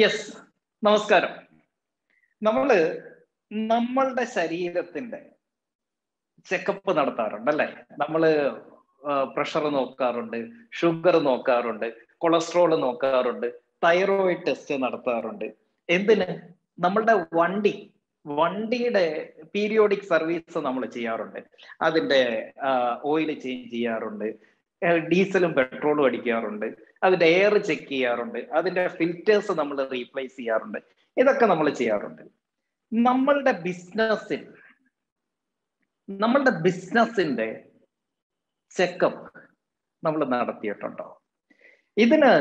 Yes നമസ്കാരം. നമ്മൾ നമ്മളുടെ ശരീരത്തിന്റെ ചെക്കപ്പ് നടത്താറുണ്ട് അല്ലെ? നമ്മൾ പ്രഷർ നോക്കാറുണ്ട് ഷുഗർ നോക്കാറുണ്ട് കൊളസ്ട്രോൾ നോക്കാറുണ്ട് തൈറോയിഡ് ടെസ്റ്റ് നടത്താറുണ്ട്. എന്തിന്? നമ്മളുടെ വണ്ടി വണ്ടിയുടെ പീരിയോഡിക് സർവീസ് നമ്മൾ ചെയ്യാറുണ്ട്. അതിന്റെ ഓയിൽ ചേഞ്ച് ചെയ്യാറുണ്ട്. ഡീസലും പെട്രോളും അടിക്കാറുണ്ട്. അതിന്റെ എയർ ചെക്ക് ചെയ്യാറുണ്ട്. അതിന്റെ ഫിൽറ്റേഴ്സ് നമ്മൾ റീപ്ലേസ് ചെയ്യാറുണ്ട്. ഇതൊക്കെ നമ്മൾ ചെയ്യാറുണ്ട്. നമ്മളുടെ ബിസിനസ്സിൽ നമ്മളുടെ ബിസിനസ്സിന്റെ ചെക്കപ്പ് നമ്മൾ നടത്തിയിട്ടുണ്ടോ? ഇതിന്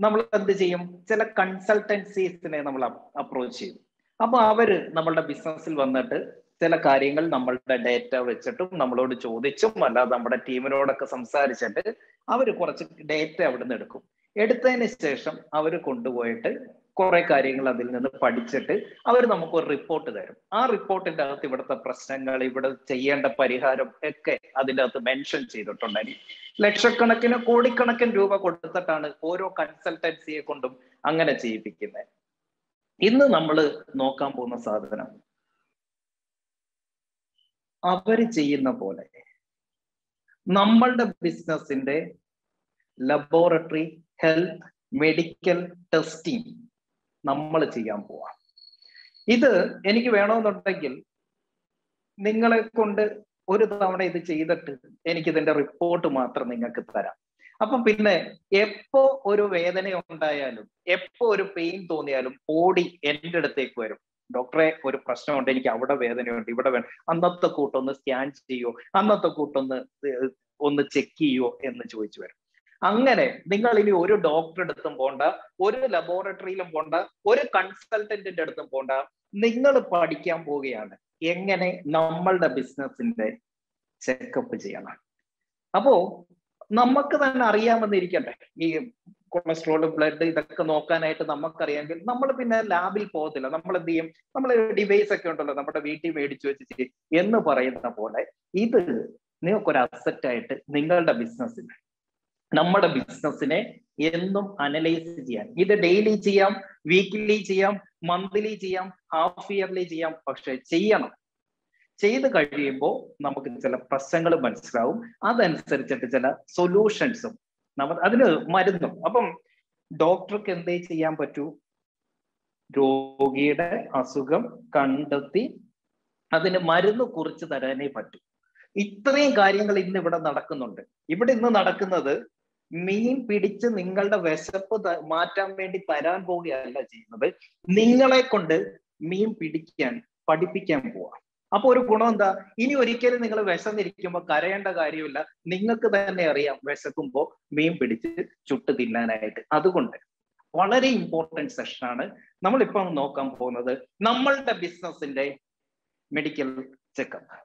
നമ്മൾ എന്ത് ചെയ്യും? ചില കൺസൾട്ടൻസീസിനെ നമ്മൾ അപ്രോച്ച് ചെയ്യും. അപ്പൊ അവർ നമ്മളുടെ ബിസിനസ്സിൽ വന്നിട്ട് ചില കാര്യങ്ങൾ നമ്മളുടെ ഡേറ്റ വെച്ചിട്ടും നമ്മളോട് ചോദിച്ചും അല്ലാതെ നമ്മുടെ ടീമിനോടൊക്കെ സംസാരിച്ചിട്ട് അവർ കുറച്ച് ഡേറ്റ അവിടെ നിന്ന് എടുക്കും. എടുത്തതിന് ശേഷം അവർ കൊണ്ടുപോയിട്ട് കുറെ കാര്യങ്ങൾ അതിൽ നിന്ന് പഠിച്ചിട്ട് അവർ നമുക്ക് ഒരു റിപ്പോർട്ട് തരും. ആ റിപ്പോർട്ടിന്റെ അകത്ത് ഇവിടുത്തെ പ്രശ്നങ്ങൾ ഇവിടെ ചെയ്യേണ്ട പരിഹാരം ഒക്കെ അതിന്റെ അകത്ത് മെൻഷൻ ചെയ്തിട്ടുണ്ടായിരുന്നു ലക്ഷക്കണക്കിന് കോടിക്കണക്കിന് രൂപ കൊടുത്തിട്ടാണ് ഓരോ കൺസൾട്ടൻസിയെ കൊണ്ടും അങ്ങനെ ചെയ്യിപ്പിക്കുന്നത് ഇന്ന് നമ്മൾ നോക്കാൻ പോകുന്ന സാധനം അവർ ചെയ്യുന്ന പോലെ നമ്മളുടെ ബിസിനസിന്റെ ലബോറട്ടറി ഹെൽത്ത് മെഡിക്കൽ ടെസ്റ്റിംഗ് നമ്മൾ ചെയ്യാൻ പോവാം. ഇത് എനിക്ക് വേണമെന്നുണ്ടെങ്കിൽ നിങ്ങളെ കൊണ്ട് ഒരു തവണ ഇത് ചെയ്തിട്ട് എനിക്ക് ഇതിന്റെ റിപ്പോർട്ട് മാത്രം നിങ്ങൾക്ക് തരാം. അപ്പൊ പിന്നെ എപ്പോ ഒരു വേദന ഉണ്ടായാലും എപ്പോ ഒരു പെയിൻ തോന്നിയാലും ഓടി എന്റെ അടുത്തേക്ക് വരും. ഡോക്ടറെ ഒരു പ്രശ്നമുണ്ട് എനിക്ക് അവിടെ വേദനയുണ്ട് ഇവിടെ വേണം അന്നത്തെ കൂട്ടൊന്ന് സ്കാൻ ചെയ്യോ അന്നത്തെ കൂട്ടൊന്ന് ഒന്ന് ചെക്ക് ചെയ്യോ എന്ന് ചോദിച്ചു വരും. അങ്ങനെ നിങ്ങൾ ഇനി ഒരു ഡോക്ടറെ അടുത്തും പോണ്ട ഒരു ലബോറട്ടറിയിലും പോണ്ട ഒരു കൺസൾട്ടന്റിന്റെ അടുത്തും പോണ്ട. നിങ്ങൾ പഠിക്കാൻ പോവുകയാണ്. എങ്ങനെ നമ്മളുടെ ബിസിനസിന്റെ ചെക്കപ്പ് ചെയ്യണം. അപ്പോ നമുക്ക് തന്നെ അറിയാമെന്നിരിക്കട്ടെ ഈ കൊളസ്ട്രോൾ ബ്ലഡ് ഇതൊക്കെ നോക്കാനായിട്ട് നമുക്കറിയാമെങ്കിൽ നമ്മൾ പിന്നെ ലാബിൽ പോകത്തില്ല. നമ്മൾ എന്ത് ചെയ്യും നമ്മൾ ഡിവൈസ് ഒക്കെ ഉണ്ടല്ലോ നമ്മുടെ വീട്ടിൽ മേടിച്ചു വെച്ചിട്ട് എന്ന് പറയുന്ന പോലെ ഇത് നിങ്ങൾക്കൊരു അസറ്റ് ആയിട്ട് നിങ്ങളുടെ ബിസിനസ്സിന് നമ്മുടെ ബിസിനസ്സിനെ എന്നും അനലൈസ് ചെയ്യാൻ. ഇത് ഡെയിലി ചെയ്യാം വീക്ക്ലി ചെയ്യാം മന്ത്ലി ചെയ്യാം ഹാഫ് ഇയർലി ചെയ്യാം പക്ഷെ ചെയ്യണം. ചെയ്ത് കഴിയുമ്പോൾ നമുക്ക് ചില പ്രശ്നങ്ങൾ മനസ്സിലാവും. അതനുസരിച്ചിട്ട് ചില സൊല്യൂഷൻസും നമ്മ അതിന് മരുന്നും. അപ്പം ഡോക്ടർക്ക് എന്തേ ചെയ്യാൻ പറ്റൂ? രോഗിയുടെ അസുഖം കണ്ടെത്തി അതിന് മരുന്ന് കുറിച്ച് തരാനേ പറ്റൂ. ഇത്രയും കാര്യങ്ങൾ ഇന്ന് ഇവിടെ നടക്കുന്നുണ്ട്. ഇവിടെ ഇന്ന് നടക്കുന്നത് മീൻ പിടിച്ച് നിങ്ങളുടെ വിശപ്പ് മാറ്റാൻ വേണ്ടി തരാൻ പോവുകയല്ല ചെയ്യുന്നത്. നിങ്ങളെ കൊണ്ട് മീൻ പിടിക്കാൻ പഠിപ്പിക്കാൻ പോവാ. അപ്പൊ ഒരു ഗുണം എന്താ? ഇനി ഒരിക്കലും നിങ്ങൾ വിശന്നിരിക്കുമ്പോൾ കരയേണ്ട കാര്യമില്ല. നിങ്ങൾക്ക് തന്നെ അറിയാം വിശക്കുമ്പോൾ മീൻ പിടിച്ച് ചുട്ട് തിന്നാനായിട്ട്. അതുകൊണ്ട് വളരെ ഇമ്പോർട്ടന്റ് സെഷനാണ് നമ്മളിപ്പം നോക്കാൻ പോകുന്നത് നമ്മളുടെ ബിസിനസിന്റെ മെഡിക്കൽ ചെക്കപ്പ്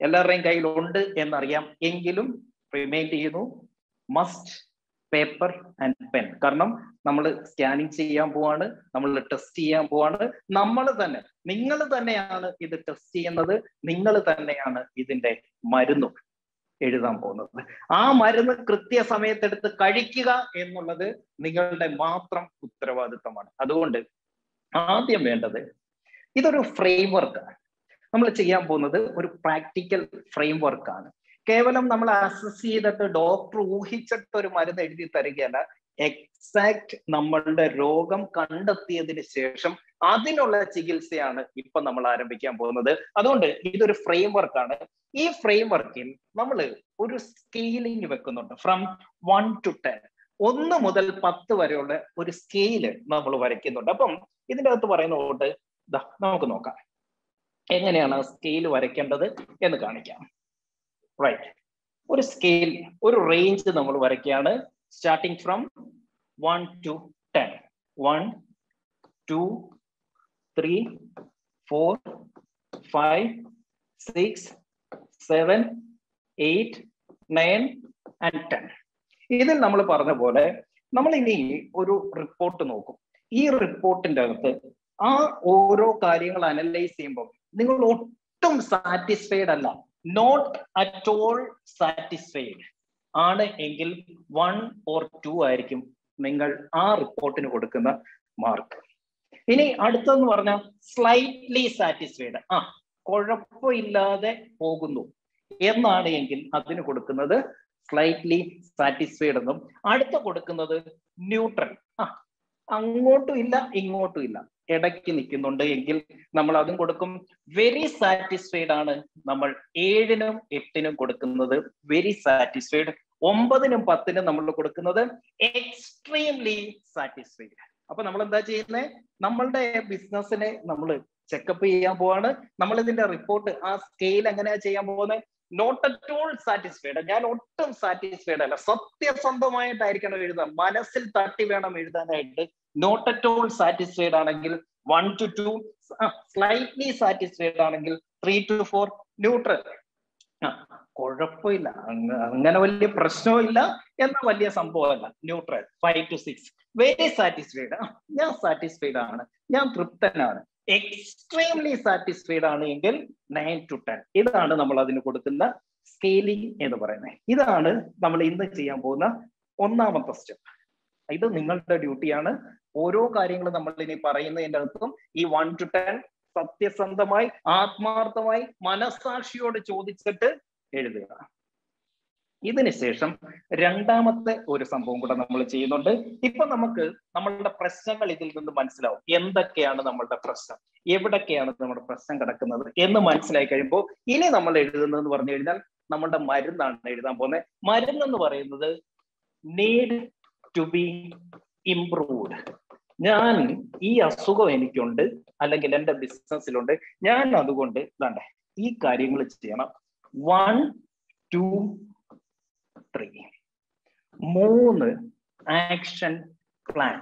എല്ലാവരുടെയും കയ്യിലുണ്ട് എന്നറിയാം. എങ്കിലും റിമൈൻഡ് ചെയ്യുന്നു മസ്റ്റ് പേപ്പർ ആൻഡ് പെൻ. കാരണം നമ്മൾ സ്കാനിങ് ചെയ്യാൻ പോവാണ് നമ്മൾ ടെസ്റ്റ് ചെയ്യാൻ പോവാണ് നമ്മൾ തന്നെ നിങ്ങൾ തന്നെയാണ് ഇത് ടെസ്റ്റ് ചെയ്യുന്നത് നിങ്ങൾ തന്നെയാണ് ഇതിന്റെ മരുന്നും എഴുതാൻ പോകുന്നത്. ആ മരുന്ന് കൃത്യസമയത്തെടുത്ത് കഴിക്കുക എന്നുള്ളത് നിങ്ങളുടെ മാത്രം ഉത്തരവാദിത്തമാണ്. അതുകൊണ്ട് ആദ്യം വേണ്ടത് ഇതൊരു ഫ്രെയിം വർക്കാണ് നമ്മൾ ചെയ്യാൻ പോകുന്നത് ഒരു പ്രാക്ടിക്കൽ ഫ്രെയിം വർക്കാണ് കേവലം നമ്മൾ അസസ് ചെയ്തിട്ട് ഡോക്ടർ ഊഹിച്ചിട്ട് ഒരു മരുന്ന് എഴുതി തരികയല്ല. എക്സാക്ട് നമ്മളുടെ രോഗം കണ്ടെത്തിയതിന് ശേഷം അതിനുള്ള ചികിത്സയാണ് ഇപ്പൊ നമ്മൾ ആരംഭിക്കാൻ പോകുന്നത്. അതുകൊണ്ട് ഇതൊരു ഫ്രെയിം വർക്കാണ് ഈ ഫ്രെയിം വർക്കിൽ നമ്മൾ ഒരു സ്കെയിലിംഗ് വെക്കുന്നുണ്ട്. ഫ്രം വൺ ടു ടെൻ ഒന്ന് മുതൽ പത്ത് വരെയുള്ള ഒരു സ്കെയിൽ നമ്മൾ വരയ്ക്കുന്നുണ്ട്. അപ്പം ഇതിന്റെ അകത്ത് പറയുന്നതുകൊണ്ട് നമുക്ക് നോക്കാം. എങ്ങനെയാണ് സ്കെയിൽ വരയ്ക്കേണ്ടത് എന്ന് കാണിക്കാം. റൈറ്റ് ഒരു സ്കെയിൽ ഒരു റേഞ്ച് നമ്മൾ വരയ്ക്കുകയാണ്. Starting from one to ten one two three four five six seven eight nine and ten ഇതിൽ നമ്മൾ പറഞ്ഞ പോലെ നമ്മൾ ഇനി ഒരു റിപ്പോർട്ട് നോക്കും. ഈ റിപ്പോർട്ടിന്റെ അകത്ത് ആ ഓരോ കാര്യങ്ങൾ അനലൈസ് ചെയ്യുമ്പോൾ നിങ്ങൾ ഒട്ടും സാറ്റിസ്ഫൈഡ് അല്ല. നോട്ട് അറ്റ് ഓൾ സാറ്റിസ്ഫൈഡ് ആണ് എങ്കിൽ വൺ ഓർ ടു ആയിരിക്കും നിങ്ങൾ ആ റിപ്പോർട്ടിന് കൊടുക്കുന്ന മാർക്ക് ഇനി അടുത്തെന്ന് പറഞ്ഞാൽ സ്ലൈറ്റ്ലി സാറ്റിസ്ഫൈഡ് ആ കുഴപ്പമില്ലാതെ പോകുന്നു. എന്നാണ് എങ്കിൽ അതിന് കൊടുക്കുന്നത് സ്ലൈറ്റ്ലി സാറ്റിസ്ഫൈഡ് എന്നും. അടുത്ത കൊടുക്കുന്നത് ന്യൂട്രൽ ആ അങ്ങോട്ടും ഇല്ല ഇങ്ങോട്ടും ഇല്ല. ഇടയ്ക്ക് നിൽക്കുന്നുണ്ട് എങ്കിൽ നമ്മൾ അതും കൊടുക്കും. വെരി സാറ്റിസ്ഫൈഡ് ആണ് നമ്മൾ ഏഴിനും എട്ടിനും കൊടുക്കുന്നത്. വെരി സാറ്റിസ്ഫൈഡ് ഒമ്പതിനും പത്തിനും നമ്മൾ കൊടുക്കുന്നത് എക്സ്ട്രീംലി സാറ്റിസ്ഫൈഡ് അപ്പൊ നമ്മൾ എന്താ ചെയ്യുന്നത് നമ്മളുടെ ബിസിനസ്സിനെ നമ്മൾ ചെക്കപ്പ് ചെയ്യാൻ പോവാണ്. നമ്മൾ ഇതിന്റെ റിപ്പോർട്ട് ആ സ്കെയിൽ എങ്ങനെയാ ചെയ്യാൻ പോകുന്നത് നോട്ട് അറ്റ് ഓൾ സാറ്റിസ്ഫൈഡ് ഞാൻ ഒട്ടും സാറ്റിസ്ഫൈഡ് അല്ല. സത്യസന്ധമായിട്ടായിരിക്കണം എഴുതാൻ. മനസ്സിൽ തട്ടി വേണം എഴുതാനായിട്ട്. നോട്ട് അറ്റ് ഓൾ സാറ്റിസ്ഫൈഡ് ആണെങ്കിൽ one to two slightly satisfied ആണെങ്കിൽ ത്രീ ടു ഫോർ ന്യൂട്രൽ കുഴപ്പമില്ല. അങ്ങനെ വലിയ പ്രശ്നമില്ല എന്ന വലിയ സംഭവമല്ല. Neutral five to six very satisfied ഞാൻ സാറ്റിസ്ഫൈഡ് ആണ്. ഞാൻ തൃപ്തനാണ്. എക്സ്ട്രീംലി സാറ്റിസ്ഫൈഡ് ആണ് എങ്കിൽ നയൻ ടു ടെൻ ഇതാണ് നമ്മൾ അതിന് കൊടുക്കുന്ന സ്കെയിലിംഗ് എന്ന് പറയുന്നത്. ഇതാണ് നമ്മൾ ഇന്ന് ചെയ്യാൻ പോകുന്ന ഒന്നാമത്തെ സ്റ്റെപ്പ് ഇത് നിങ്ങളുടെ ഡ്യൂട്ടിയാണ് ഓരോ കാര്യങ്ങളും നമ്മൾ ഇനി പറയുന്നതിന്റെ അകത്തും ഈ വൺ ടു ടെൻ സത്യസന്ധമായി ആത്മാർത്ഥമായി മനസാക്ഷിയോട് ചോദിച്ചിട്ട് എഴുതുക. ഇതിന് ശേഷം രണ്ടാമത്തെ ഒരു സംഭവം കൂടെ നമ്മൾ ചെയ്യുന്നുണ്ട്. ഇപ്പൊ നമുക്ക് നമ്മളുടെ പ്രശ്നങ്ങൾ ഇതിൽ നിന്ന് മനസ്സിലാവും. എന്തൊക്കെയാണ് നമ്മളുടെ പ്രശ്നം? എവിടൊക്കെയാണ് നമ്മുടെ പ്രശ്നം കിടക്കുന്നത് എന്ന് മനസ്സിലായി കഴിയുമ്പോൾ ഇനി നമ്മൾ എഴുതുന്നത് എന്ന് പറഞ്ഞു കഴിഞ്ഞാൽ നമ്മളുടെ മരുന്നാണ് എഴുതാൻ പോകുന്നത്. മരുന്ന് എന്ന് പറയുന്നത് നീഡ് ടു ബി ഇംപ്രൂവ്ഡ് ഞാൻ ഈ അസുഖം എനിക്കുണ്ട് അല്ലെങ്കിൽ എന്റെ ബിസിനസ്സിലുണ്ട്. ഞാൻ അതുകൊണ്ട് വേണ്ട ഈ കാര്യങ്ങൾ ചെയ്യണം. വൺ ടു ത്രീ മൂന്ന് ആക്ഷൻ പ്ലാൻ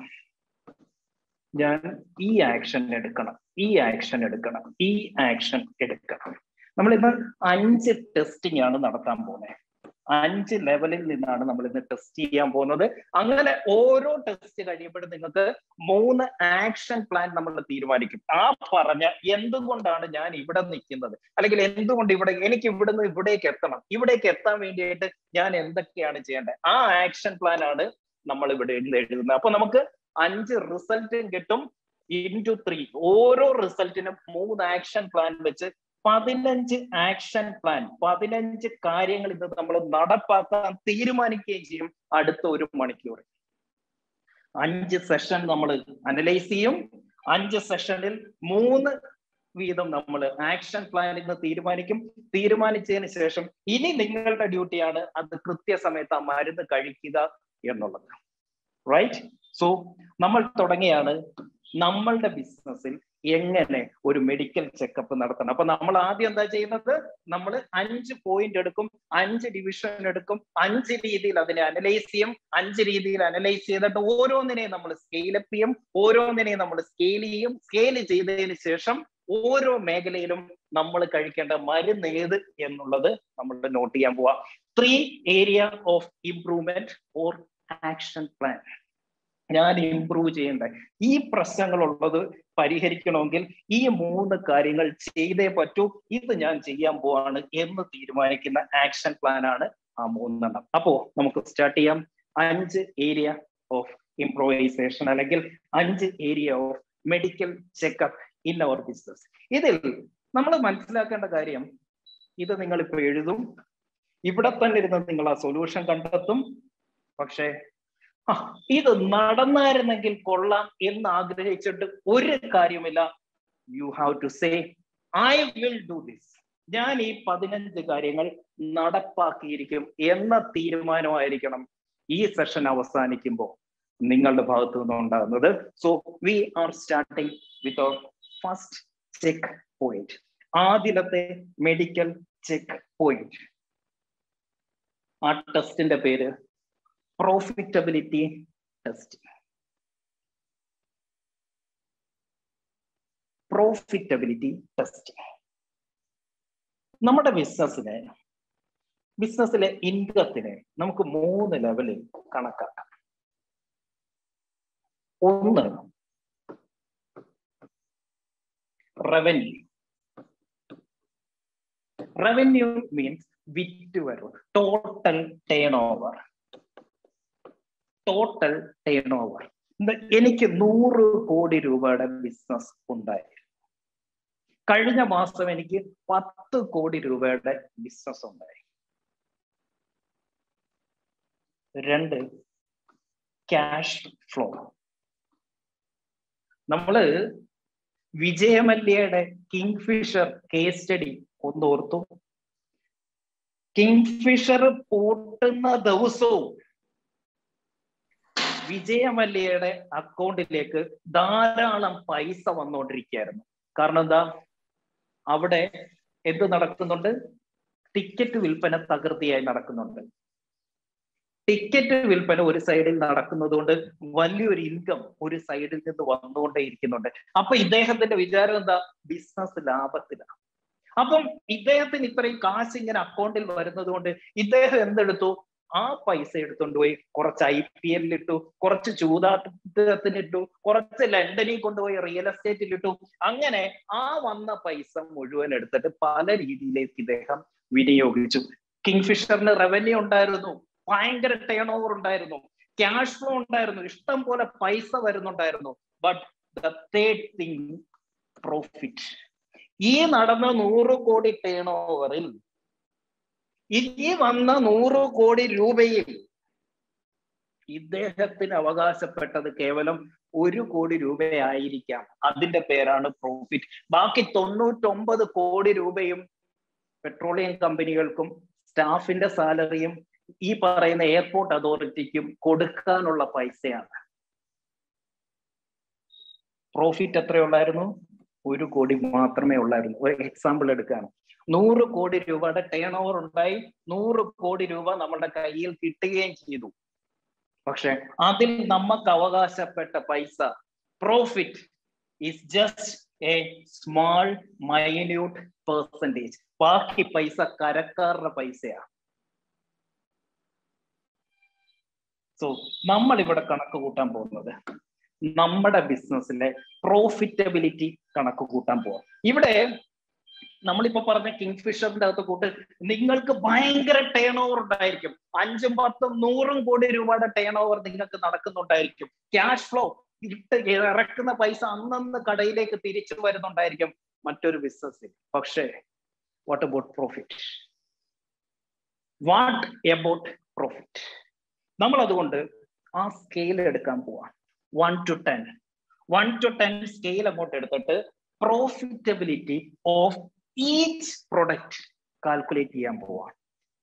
ഞാൻ ഈ ആക്ഷൻ എടുക്കണം ഈ ആക്ഷൻ എടുക്കണം ഈ ആക്ഷൻ എടുക്കണം. നമ്മളിപ്പോ അഞ്ച് ടെസ്റ്റിംഗ് ആണ് നടത്താൻ പോകുന്നത് അഞ്ച് ലെവലിൽ നിന്നാണ് നമ്മൾ ഇന്ന് ടെസ്റ്റ് ചെയ്യാൻ പോകുന്നത്. അങ്ങനെ ഓരോ ടെസ്റ്റ് കഴിയുമ്പോഴും നിങ്ങൾക്ക് മൂന്ന് ആക്ഷൻ പ്ലാൻ നമ്മൾ തീരുമാനിക്കും. ആ പറഞ്ഞ എന്തുകൊണ്ടാണ് ഞാൻ ഇവിടെ നിൽക്കുന്നത്? അല്ലെങ്കിൽ എന്തുകൊണ്ട് ഇവിടെ എനിക്ക് ഇവിടുന്ന് ഇവിടേക്ക് എത്തണം? ഇവിടേക്ക് എത്താൻ വേണ്ടിയിട്ട് ഞാൻ എന്തൊക്കെയാണ് ചെയ്യേണ്ടത്? ആ ആക്ഷൻ പ്ലാൻ ആണ് നമ്മൾ ഇവിടെ എഴുതുന്നത്. അപ്പൊ നമുക്ക് അഞ്ച് റിസൾട്ടും കിട്ടും. ഇന്റു ത്രീ ഓരോ റിസൾട്ടിനും മൂന്ന് ആക്ഷൻ പ്ലാൻ വെച്ച് പതിനഞ്ച് ആക്ഷൻ പ്ലാൻ പതിനഞ്ച് കാര്യങ്ങൾ ഇത് നമ്മൾ നടപ്പാക്കാൻ തീരുമാനിക്കുകയും ചെയ്യും അടുത്ത ഒരു മണിക്കൂർ അഞ്ച് സെഷൻ നമ്മൾ അനലൈസ് ചെയ്യും. അഞ്ച് സെഷനിൽ മൂന്ന് വീതം നമ്മൾ ആക്ഷൻ പ്ലാൻ ഇന്ന് തീരുമാനിക്കും. തീരുമാനിച്ചതിന് ശേഷം ഇനി നിങ്ങളുടെ ഡ്യൂട്ടിയാണ് അത് കൃത്യസമയത്ത് ആ മരുന്ന് കഴിക്കുക എന്നുള്ളത്. റൈറ്റ് സോ നമ്മൾ തുടങ്ങിയാണ് നമ്മളുടെ ബിസിനസ്സിൽ എങ്ങനെ ഒരു മെഡിക്കൽ ചെക്കപ്പ് നടത്തണം? അപ്പൊ നമ്മൾ ആദ്യം എന്താ ചെയ്യുന്നത്? നമ്മൾ അഞ്ച് പോയിന്റ് എടുക്കും അഞ്ച് ഡിവിഷൻ എടുക്കും അഞ്ച് രീതിയിൽ അതിനെ അനലൈസ് ചെയ്യും അഞ്ച് രീതിയിൽ അനലൈസ് ചെയ്തിട്ട് ഓരോന്നിനെയും നമ്മൾ സ്കെയിലപ്പ് ചെയ്യും ഓരോന്നിനെയും നമ്മൾ സ്കെയിൽ ചെയ്യും. സ്കെയിൽ ചെയ്തതിന് ശേഷം ഓരോ മേഖലയിലും നമ്മൾ കഴിക്കേണ്ട മരുന്ന് ഏത് എന്നുള്ളത് നമ്മൾ നോട്ട് ചെയ്യാൻ പോവാ. Three area of improvement or action plan ഞാൻ ഇംപ്രൂവ് ചെയ്യേണ്ട? ഈ പ്രശ്നങ്ങൾ ഉള്ളത് പരിഹരിക്കണമെങ്കിൽ ഈ മൂന്ന് കാര്യങ്ങൾ ചെയ്തേ പറ്റൂ. ഇത് ഞാൻ ചെയ്യാൻ പോവാണ് എന്ന് തീരുമാനിക്കുന്ന ആക്ഷൻ പ്ലാൻ ആണ് ആ മൂന്നെണ്ണം. അപ്പോ നമുക്ക് സ്റ്റാർട്ട് ചെയ്യാം. അഞ്ച് ഏരിയ ഓഫ് ഇംപ്രൂവൈസേഷൻ അല്ലെങ്കിൽ അഞ്ച് area of medical checkup in our business ഇതിൽ നമ്മൾ മനസ്സിലാക്കേണ്ട കാര്യം ഇത് നിങ്ങൾ ഇപ്പൊ എഴുതും. ഇവിടെ തന്നെ ഇരുന്ന് നിങ്ങൾ ആ സൊല്യൂഷൻ കണ്ടെത്തും. പക്ഷേ ഇത് നടന്നായിരുന്നെങ്കിൽ കൊള്ളാം എന്ന് ആഗ്രഹിച്ചിട്ട് ഒരു കാര്യമില്ല you have to say I will do this ഞാൻ ഈ പതിനഞ്ച് കാര്യങ്ങൾ നടപ്പാക്കിയിരിക്കും എന്ന തീരുമാനമായിരിക്കണം ഈ സെഷൻ അവസാനിക്കുമ്പോൾ നിങ്ങളുടെ ഭാഗത്തു നിന്ന് ഉണ്ടാകുന്നത് so we are starting with our first checkpoint ആദ്യത്തെ മെഡിക്കൽ ചെക്ക് പോയിന്റ് ആ ടെസ്റ്റിന്റെ പേര് പ്രോഫിറ്റബിലിറ്റി ടെസ്റ്റ് പ്രോഫിറ്റബിലിറ്റി ടെസ്റ്റ് നമ്മുടെ ബിസിനസ്സിനെ ബിസിനസ്സിലെ ഇൻകത്തിനെ നമുക്ക് മൂന്ന് ലെവലിൽ കണക്കാക്കാം. ഒന്ന് റവന്യൂ റവന്യൂ മീൻസ് വിറ്റ് വരവ് total turnover total turnover എനിക്ക് നൂറ് കോടി രൂപയുടെ ബിസിനസ് ഉണ്ടായി കഴിഞ്ഞ മാസം എനിക്ക് പത്ത് കോടി രൂപയുടെ ബിസിനസ് ഉണ്ടായി. രണ്ട് ക്യാഷ് ഫ്ലോ നമ്മൾ വിജയമല്യയുടെ കിങ്ഫിഷർ കേസ് സ്റ്റഡി ഒന്ന് ഓർത്തു. കിങ്ഫിഷർ പൂട്ടുന്ന ദിവസവും വിജയമല്യയുടെ അക്കൗണ്ടിലേക്ക് ധാരാളം പൈസ വന്നുകൊണ്ടിരിക്കുകയായിരുന്നു. കാരണം എന്താ? അവിടെ എന്ത് നടക്കുന്നുണ്ട്? ടിക്കറ്റ് വിൽപ്പന തകൃതിയായി നടക്കുന്നുണ്ട്. ടിക്കറ്റ് വിൽപ്പന ഒരു സൈഡിൽ നടക്കുന്നത് കൊണ്ട് വലിയൊരു ഇൻകം ഒരു സൈഡിൽ നിന്ന് വന്നുകൊണ്ടേ ഇരിക്കുന്നുണ്ട് അപ്പൊ ഇദ്ദേഹത്തിന്റെ വിചാരം എന്താ? ബിസിനസ് ലാഭത്തിലാണ്. അപ്പം ഇദ്ദേഹത്തിന് ഇത്രയും കാശ് ഇങ്ങനെ അക്കൗണ്ടിൽ വരുന്നത് കൊണ്ട് ഇദ്ദേഹം എന്തെടുത്തു? ആ പൈസ എടുത്തുകൊണ്ട് പോയി കുറച്ച് ഐ പി എല്ലിൽ ഇട്ടു കുറച്ച് ചൂതാട്ടത്തിനിട്ടു കുറച്ച് ലണ്ടനിൽ കൊണ്ടുപോയി റിയൽ എസ്റ്റേറ്റിൽ ഇട്ടു. അങ്ങനെ ആ വന്ന പൈസ മുഴുവൻ എടുത്തിട്ട് പല രീതിയിലേക്ക് ഇദ്ദേഹം വിനിയോഗിച്ചു. കിങ്ഫിഷറിന് റവന്യൂ ഉണ്ടായിരുന്നു ഭയങ്കര ടേൺ ഓവർ ഉണ്ടായിരുന്നു ക്യാഷ് ഫ്ലോ ഉണ്ടായിരുന്നു ഇഷ്ടം പോലെ പൈസ വരുന്നുണ്ടായിരുന്നു. But the third thing profit ഈ നടന്ന നൂറ് കോടി ടേൺ ഓവറിൽ ഈ വന്ന നൂറ് കോടി രൂപയിൽ ഇദ്ദേഹത്തിന് അവകാശപ്പെട്ടത് കേവലം ഒരു കോടി രൂപയായിരിക്കാം. അതിന്റെ പേരാണ് പ്രോഫിറ്റ് ബാക്കി തൊണ്ണൂറ്റൊമ്പത് കോടി രൂപയും പെട്രോളിയം കമ്പനികൾക്കും സ്റ്റാഫിന്റെ സാലറിയും ഈ പറയുന്ന എയർപോർട്ട് അതോറിറ്റിക്കും കൊടുക്കാനുള്ള പൈസയാണ്. പ്രോഫിറ്റ് എത്രയുള്ളായിരുന്നു? ഒരു കോടി മാത്രമേ ഉള്ളായിരുന്നു. ഒരു എക്സാമ്പിൾ എടുക്കുകയാണ്. നൂറ് കോടി രൂപയുടെ ടേൺ ഓവർ ഉണ്ടായി. നൂറ് കോടി രൂപ നമ്മളുടെ കയ്യിൽ കിട്ടുകയും ചെയ്തു. പക്ഷെ അതിൽ നമുക്ക് അവകാശപ്പെട്ട പൈസ profit is just a small minute percentage ബാക്കി പൈസ കരക്കാരുടെ പൈസയാണ് സോ നമ്മൾ ഇവിടെ കണക്ക് കൂട്ടാൻ പോകുന്നത്. നമ്മുടെ ബിസിനസ്സിലെ പ്രോഫിറ്റബിലിറ്റി കണക്ക് കൂട്ടാൻ പോവാം. ഇവിടെ നമ്മളിപ്പോ പറഞ്ഞ കിങ്ഫിഷറിന്റെ അകത്ത് കൂട്ട് നിങ്ങൾക്ക് ഭയങ്കര ടേൺ ഓവർ ഉണ്ടായിരിക്കും. അഞ്ചും പത്തും നൂറും കോടി രൂപയുടെ ടേൺ ഓവർ നിങ്ങൾക്ക് നടക്കുന്നുണ്ടായിരിക്കും. ക്യാഷ് ഫ്ലോ ഇട്ട് ഇറക്കുന്ന പൈസ അന്നന്ന് കടയിലേക്ക് തിരിച്ചു വരുന്നുണ്ടായിരിക്കും മറ്റൊരു ബിസിനസ്സിൽ പക്ഷേ what about profit what about profit നമ്മൾ അതുകൊണ്ട് ആ സ്കെയിൽ എടുക്കാൻ പോവാം. One to ten one to ten scale അങ്ങോട്ട് എടുത്തിട്ട് profitability of each product calculate ചെയ്യാൻ പോവാണ്.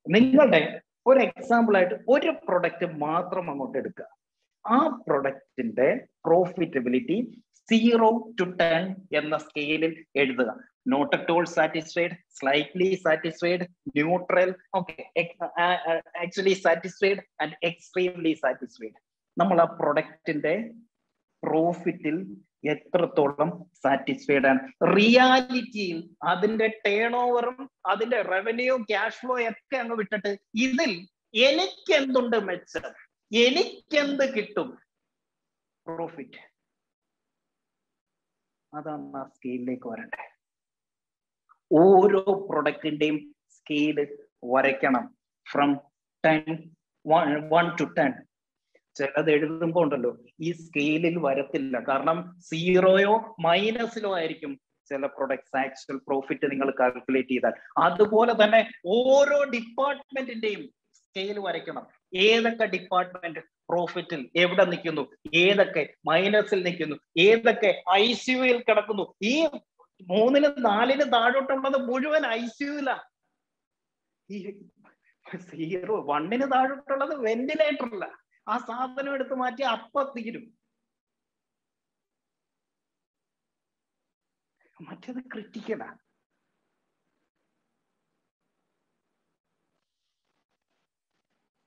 നിങ്ങളുടെ ഒരു എക്സാമ്പിൾ ആയിട്ട് ഒരു പ്രൊഡക്റ്റ് മാത്രം അങ്ങോട്ട് എടുക്കുക. ആ പ്രൊഡക്റ്റിന്റെ പ്രോഫിറ്റബിലിറ്റി സീറോ ടു ടെൻ എന്ന സ്കെയിലിൽ എഴുതുക. Not at all satisfied slightly satisfied neutral okay actually satisfied and extremely satisfied നമ്മൾ ആ പ്രൊഡക്റ്റിന്റെ പ്രോഫിറ്റിൽ എത്രത്തോളം സാറ്റിസ്ഫൈഡ് ആണ്? റിയാലിറ്റിയിൽ അതിന്റെ ടേൺ ഓവറും അതിന്റെ റവന്യൂ ക്യാഷ് ഫ്ലോ ഒക്കെ അങ്ങ് വിട്ടിട്ട് ഇതിൽ എനിക്ക് എന്തുണ്ട് മെച്ചം? എനിക്കെന്ത് കിട്ടും? പ്രോഫിറ്റ് അതാണ് ആ സ്കെയിലിലേക്ക് വരണ്ടേ. ഓരോ പ്രൊഡക്റ്റിന്റെയും സ്കെയിൽ വരയ്ക്കണം. From ten one to ten ചിലത് എഴുതുമ്പോ ഉണ്ടല്ലോ ഈ സ്കെയിലിൽ വരത്തില്ല. കാരണം സീറോയോ മൈനസിലോ ആയിരിക്കും ചില പ്രൊഡക്ട്സ് ആക്ച്വൽ പ്രോഫിറ്റ് നിങ്ങൾ കാൽക്കുലേറ്റ് ചെയ്താൽ. അതുപോലെ തന്നെ ഓരോ ഡിപ്പാർട്ട്മെന്റിന്റെയും സ്കെയിൽ വരയ്ക്കണം. ഏതൊക്കെ ഡിപ്പാർട്ട്മെന്റ് പ്രോഫിറ്റിൽ എവിടെ നിൽക്കുന്നു ഏതൊക്കെ മൈനസിൽ നിൽക്കുന്നു ഏതൊക്കെ ഐ സിയുയിൽ കിടക്കുന്നു. ഈ മൂന്നിന് നാലിന് താഴോട്ടുള്ളത് മുഴുവൻ ഐ സിയുലാ സീറോ വണ്ണിന് താഴോട്ടുള്ളത് വെന്റിലേറ്ററില്ല ആ സാധനം എടുത്ത് മാറ്റി അപ്പ തീരും. മറ്റേത് ക്രിറ്റിക്കലാ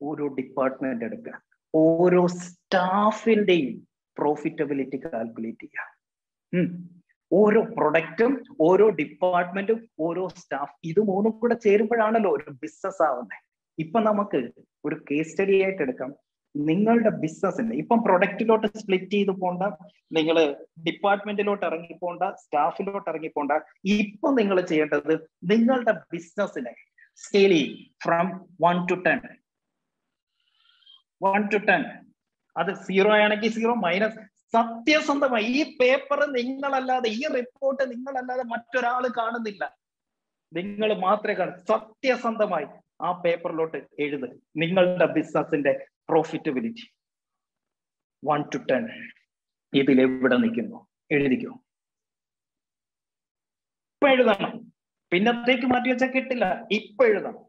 ഓരോ ഡിപ്പാർട്ട്മെന്റ് എടുക്കുക. ഓരോ സ്റ്റാഫിന്റെയും പ്രോഫിറ്റബിലിറ്റി കാൽക്കുലേറ്റ് ചെയ്യുക. ഓരോ പ്രൊഡക്റ്റും ഓരോ ഡിപ്പാർട്ട്മെന്റും ഓരോ സ്റ്റാഫ് ഇത് മൂന്നും കൂടെ ചേരുമ്പോഴാണല്ലോ ഒരു ബിസിനസ് ആവുന്നത് ഇപ്പൊ നമുക്ക് ഒരു കേസ് സ്റ്റഡി ആയിട്ട് എടുക്കാം. നിങ്ങളുടെ ബിസിനസ്സിന്റെ ഇപ്പം പ്രൊഡക്റ്റിലോട്ട് സ്പ്ലിറ്റ് ചെയ്ത് പോണ്ട നിങ്ങൾ ഡിപ്പാർട്ട്മെന്റിലോട്ട് ഇറങ്ങിപ്പോണ്ട സ്റ്റാഫിലോട്ട് ഇറങ്ങിപ്പോണ്ട ഇപ്പം നിങ്ങൾ ചെയ്യേണ്ടത് നിങ്ങളുടെ ബിസിനസ്സിനെ സ്കെയിൽ ചെയ്യും. From one to ten one to ten അത് സീറോ ആണെങ്കിൽ സീറോ മൈനസ് സത്യസന്ധമായി ഈ പേപ്പർ നിങ്ങളല്ലാതെ ഈ റിപ്പോർട്ട് നിങ്ങളല്ലാതെ മറ്റൊരാൾ കാണുന്നില്ല. നിങ്ങൾ മാത്രമേ കാണൂ. സത്യസന്ധമായി ആ പേപ്പറിലോട്ട് എഴുത്. നിങ്ങളുടെ ബിസിനസിന്റെ പ്രോഫിറ്റബിലിറ്റി വൺ ടു ടെൻ ഇതിൽ എവിടെ നിൽക്കുന്നു? എഴുതിക്കോ. ഇപ്പൊ എഴുതണം. പിന്നത്തേക്ക് മാറ്റി വെച്ചാൽ കിട്ടില്ല. ഇപ്പൊ എഴുതണം.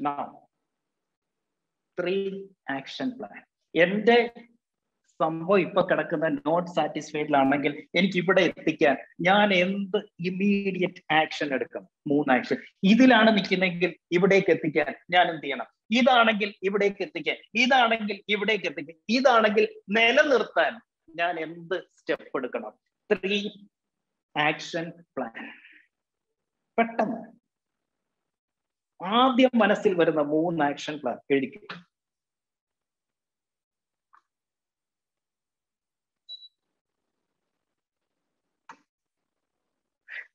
Now ആക്ഷൻ പ്ലാൻ എന്റെ സംഭവം ഇപ്പൊ കിടക്കുന്ന നോട്ട് സാറ്റിസ്ഫൈഡിലാണെങ്കിൽ എനിക്ക് ഇവിടെ എത്തിക്കാൻ ഞാൻ എന്ത് ഇമ്മീഡിയറ്റ് ആക്ഷൻ എടുക്കണം മൂന്ന് ആക്ഷൻ ഇതിലാണ് നിൽക്കുന്നെങ്കിൽ ഇവിടേക്ക് എത്തിക്കാൻ ഞാൻ എന്ത് ചെയ്യണം? ഇതാണെങ്കിൽ ഇവിടേക്ക് എത്തിക്കാൻ. ഇതാണെങ്കിൽ ഇവിടേക്ക് എത്തിക്കാൻ. ഇതാണെങ്കിൽ നിലനിർത്താൻ ഞാൻ എന്ത് സ്റ്റെപ്പ് എടുക്കണം? ത്രീ ആക്ഷൻ പ്ലാൻ പെട്ടെന്ന്. ആദ്യം മനസ്സിൽ വരുന്ന മൂന്ന് ആക്ഷൻ പ്ലാൻ എഴുതിക്കും.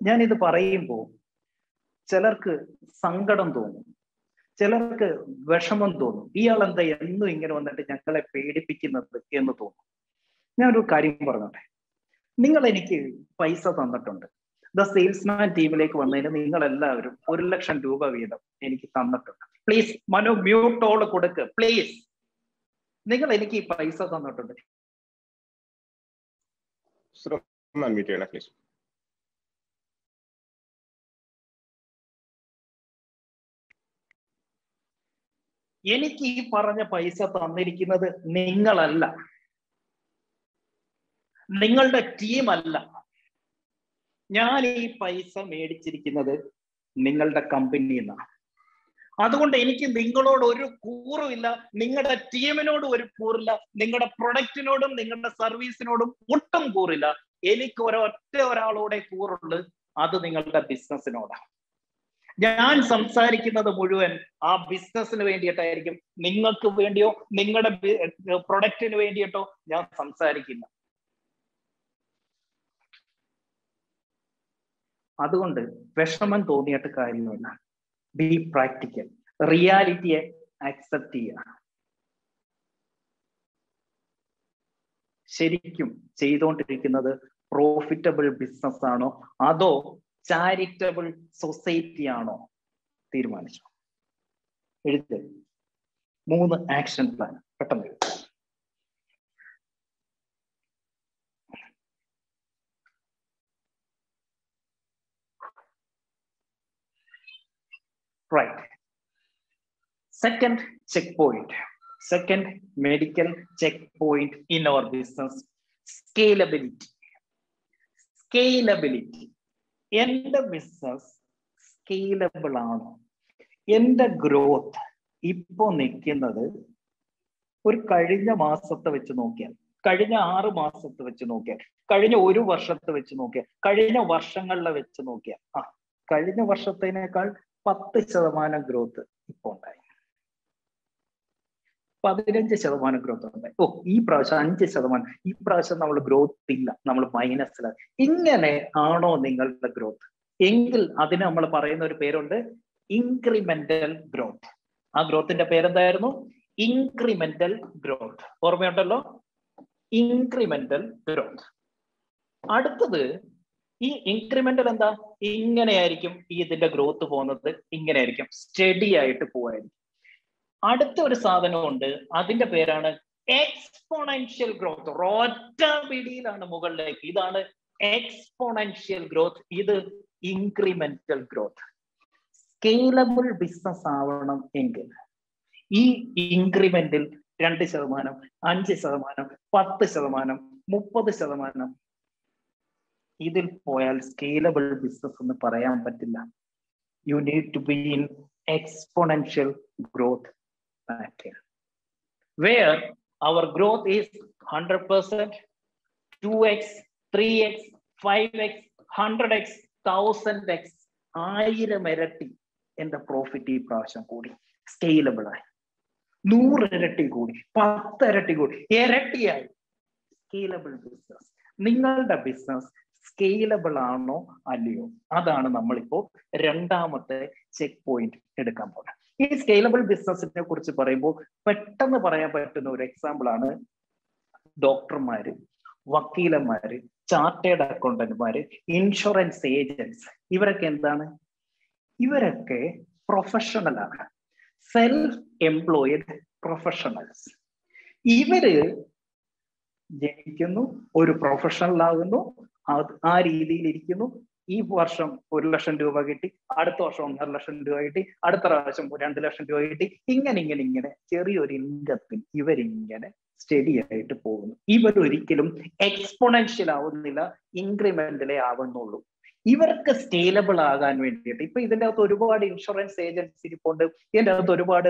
ഞാനിത് പറയുമ്പോൾ ചിലർക്ക് സങ്കടം തോന്നും. ചിലർക്ക് വിഷമം തോന്നും. ഇയാൾ എന്താ എന്നും ഇങ്ങനെ വന്നിട്ട് ഞങ്ങളെ പേടിപ്പിക്കുന്നത് എന്ന് തോന്നും. ഞാനൊരു കാര്യം പറഞ്ഞോട്ടെ. നിങ്ങൾ എനിക്ക് പൈസ തന്നിട്ടുണ്ട്. ദ സെയിൽസ്മാൻ ടീമിലേക്ക് വന്നതിന് നിങ്ങൾ എല്ലാവരും ഒരു ലക്ഷം രൂപ വീതം എനിക്ക് തന്നിട്ടുണ്ട്. പ്ലീസ് മനോ മ്യൂട്ടോൾ കൊടുക്ക്. പ്ലീസ് നിങ്ങൾ എനിക്ക് ഈ പൈസ തന്നിട്ടുണ്ട്. എനിക്ക് ഈ പറഞ്ഞ പൈസ തന്നിരിക്കുന്നത് നിങ്ങളല്ല. നിങ്ങളുടെ ടീമല്ല. ഞാൻ ഈ പൈസ മേടിച്ചിരിക്കുന്നത് നിങ്ങളുടെ കമ്പനിയിൽ നിന്നാണ് അതുകൊണ്ട് എനിക്ക് നിങ്ങളോട് ഒരു കൂറുമില്ല നിങ്ങളുടെ ടീമിനോട് ഒരു കൂറില്ല നിങ്ങളുടെ പ്രൊഡക്റ്റിനോടും നിങ്ങളുടെ സർവീസിനോടും ഒട്ടും കൂറില്ല. എനിക്ക് ഒരൊറ്റ ഒരാളോടെ കൂറുണ്ട് അത് നിങ്ങളുടെ ബിസിനസ്സിനോടാണ് ഞാൻ സംസാരിക്കുന്നത് മുഴുവൻ ആ ബിസിനസ്സിന് വേണ്ടിയിട്ടായിരിക്കും. നിങ്ങൾക്ക് വേണ്ടിയോ നിങ്ങളുടെ പ്രൊഡക്റ്റിന് വേണ്ടിയിട്ടോ ഞാൻ സംസാരിക്കില്ല. അതുകൊണ്ട് വിഷമം തോന്നിയിട്ട് കാര്യമില്ല. ബി പ്രാക്ടിക്കൽ റിയാലിറ്റിയെ അക്സെപ്റ്റ് ചെയ്യുക. ശരിക്കും ചെയ്തുകൊണ്ടിരിക്കുന്നത് പ്രോഫിറ്റബിൾ ബിസിനസ് ആണോ? അതോ ചാരിറ്റബിൾ സൊസൈറ്റി ആണോ തീരുമാനിച്ചു എഴുത്ത്. മൂന്ന് ആക്ഷൻ പ്ലാൻ പെട്ടെന്ന് right second check point second medical check point in our business scalability scalability എന്റെ ബിസിനസ് സ്കെയിലബിൾ ആണോ? എന്റെ ഗ്രോത്ത് ഇപ്പോൾ നിൽക്കുന്നത് ഒരു കഴിഞ്ഞ മാസത്തെ വെച്ച് നോക്കിയാൽ കഴിഞ്ഞ ആറ് മാസത്തെ വെച്ച് നോക്കിയാൽ കഴിഞ്ഞ ഒരു വർഷത്തെ വെച്ച് നോക്കിയാൽ കഴിഞ്ഞ വർഷങ്ങളിലെ വെച്ച് നോക്കിയാൽ ആ കഴിഞ്ഞ വർഷത്തിനേക്കാൾ പത്ത് ശതമാനം ഗ്രോത്ത് ഇപ്പോൾ ഉണ്ടായി. പതിനഞ്ച് ശതമാനം ഗ്രോത്ത് ഉണ്ടായി ഓ ഈ പ്രാവശ്യം അഞ്ച് ശതമാനം. ഈ പ്രാവശ്യം നമ്മൾ ഗ്രോത്ത് ഇല്ല. നമ്മൾ മൈനസിലാണ് ഇങ്ങനെ ആണോ നിങ്ങളുടെ ഗ്രോത്ത് എങ്കിൽ അതിന് നമ്മൾ പറയുന്ന ഒരു പേരുണ്ട് ഇൻക്രിമെന്റൽ ഗ്രോത്ത് ആ ഗ്രോത്തിന്റെ പേരെന്തായിരുന്നു? ഇൻക്രിമെന്റൽ ഗ്രോത്ത് ഓർമ്മയുണ്ടല്ലോ? ഇൻക്രിമെന്റൽ ഗ്രോത്ത് അടുത്തത് ഈ ഇൻക്രിമെന്റൽ എന്താ? ഇങ്ങനെയായിരിക്കും ഈ ഇതിന്റെ ഗ്രോത്ത് പോകുന്നത്. ഇങ്ങനെയായിരിക്കും. സ്റ്റഡി ആയിട്ട് പോവായിരിക്കും. അടുത്ത ഒരു സാധനമുണ്ട്. അതിന്റെ പേരാണ് എക്സ്പോണൻഷ്യൽ ഗ്രോത്ത് ഒറ്റ പിടിയിലാണ് മുകളിലേക്ക്. ഇതാണ് എക്സ്പോണൻഷ്യൽ ഗ്രോത്ത് ഇത് ഇൻക്രിമെന്റൽ ഗ്രോത്ത് സ്കെയിലബിൾ ബിസിനസ് ആവണം എങ്കിൽ ഈ ഇൻക്രിമെന്റിൽ രണ്ട് ശതമാനം അഞ്ച് ശതമാനം പത്ത് ശതമാനം മുപ്പത് ശതമാനം ഇതിൽ പോയാൽ സ്കെയിലബിൾ ബിസിനസ് എന്ന് പറയാൻ പറ്റില്ല. You need to be in exponential growth pattern where our growth is 100%, 2x, 3x, 5x, 100x, 1000x, ആയിരം ഇരട്ടി എന്റെ പ്രോഫിറ്റ് ഈ പ്രാവശ്യം കൂടി. സ്കെയിലബിൾ ആയി. നൂറ് ഇരട്ടി കൂടി പത്ത് ഇരട്ടി കൂടി ഇരട്ടിയായി. സ്കെയിലബിൾ ബിസിനസ് നിങ്ങളുടെ ബിസിനസ് സ്കെയിലബിൾ ആണോ അല്ലയോ? അതാണ് നമ്മളിപ്പോ രണ്ടാമത്തെ ചെക്ക് പോയിന്റ് എടുക്കാൻ പോകുന്നത്. ഈ സ്കെയിലബിൾ ബിസിനസിനെ കുറിച്ച് പറയുമ്പോൾ പെട്ടെന്ന് പറയാൻ പറ്റുന്ന ഒരു എക്സാമ്പിൾ ആണ് ഡോക്ടർമാര് വക്കീലന്മാര് ചാർട്ടേഡ് അക്കൗണ്ടന്റ്മാര് ഇൻഷുറൻസ് ഏജൻസ് ഇവരൊക്കെ എന്താണ്? ഇവരൊക്കെ പ്രൊഫഷണൽ ആണ്. സെൽഫ് എംപ്ലോയിഡ് പ്രൊഫഷണൽസ് ഇവർ ജനിക്കുന്നു ഒരു പ്രൊഫഷണൽ ആകുന്നു ആ രീതിയിൽ ഇരിക്കുന്നു ഈ വർഷം ഒരു ലക്ഷം രൂപ കിട്ടി അടുത്ത വർഷം ഒന്നര ലക്ഷം രൂപ കിട്ടി അടുത്ത പ്രാവശ്യം രണ്ട് ലക്ഷം രൂപ കിട്ടി. ഇങ്ങനെ ഇങ്ങനെ ഇങ്ങനെ ചെറിയൊരു ഇൻകത്തിൽ ഇവരിങ്ങനെ സ്റ്റഡി ആയിട്ട് പോകുന്നു. ഇവരൊരിക്കലും എക്സ്പൊണൻഷ്യൽ ആവുന്നില്ല ഇൻക്രിമെന്റിലേ ആവുന്നുള്ളൂ. ഇവർക്ക് സ്കെയിലബിൾ ആകാൻ വേണ്ടിയിട്ട് ഇപ്പൊ ഇതിന്റെ അകത്ത് ഒരുപാട് ഇൻഷുറൻസ് ഏജൻസ് ഇരിപ്പുണ്ട് ഇതിന്റെ അകത്ത് ഒരുപാട്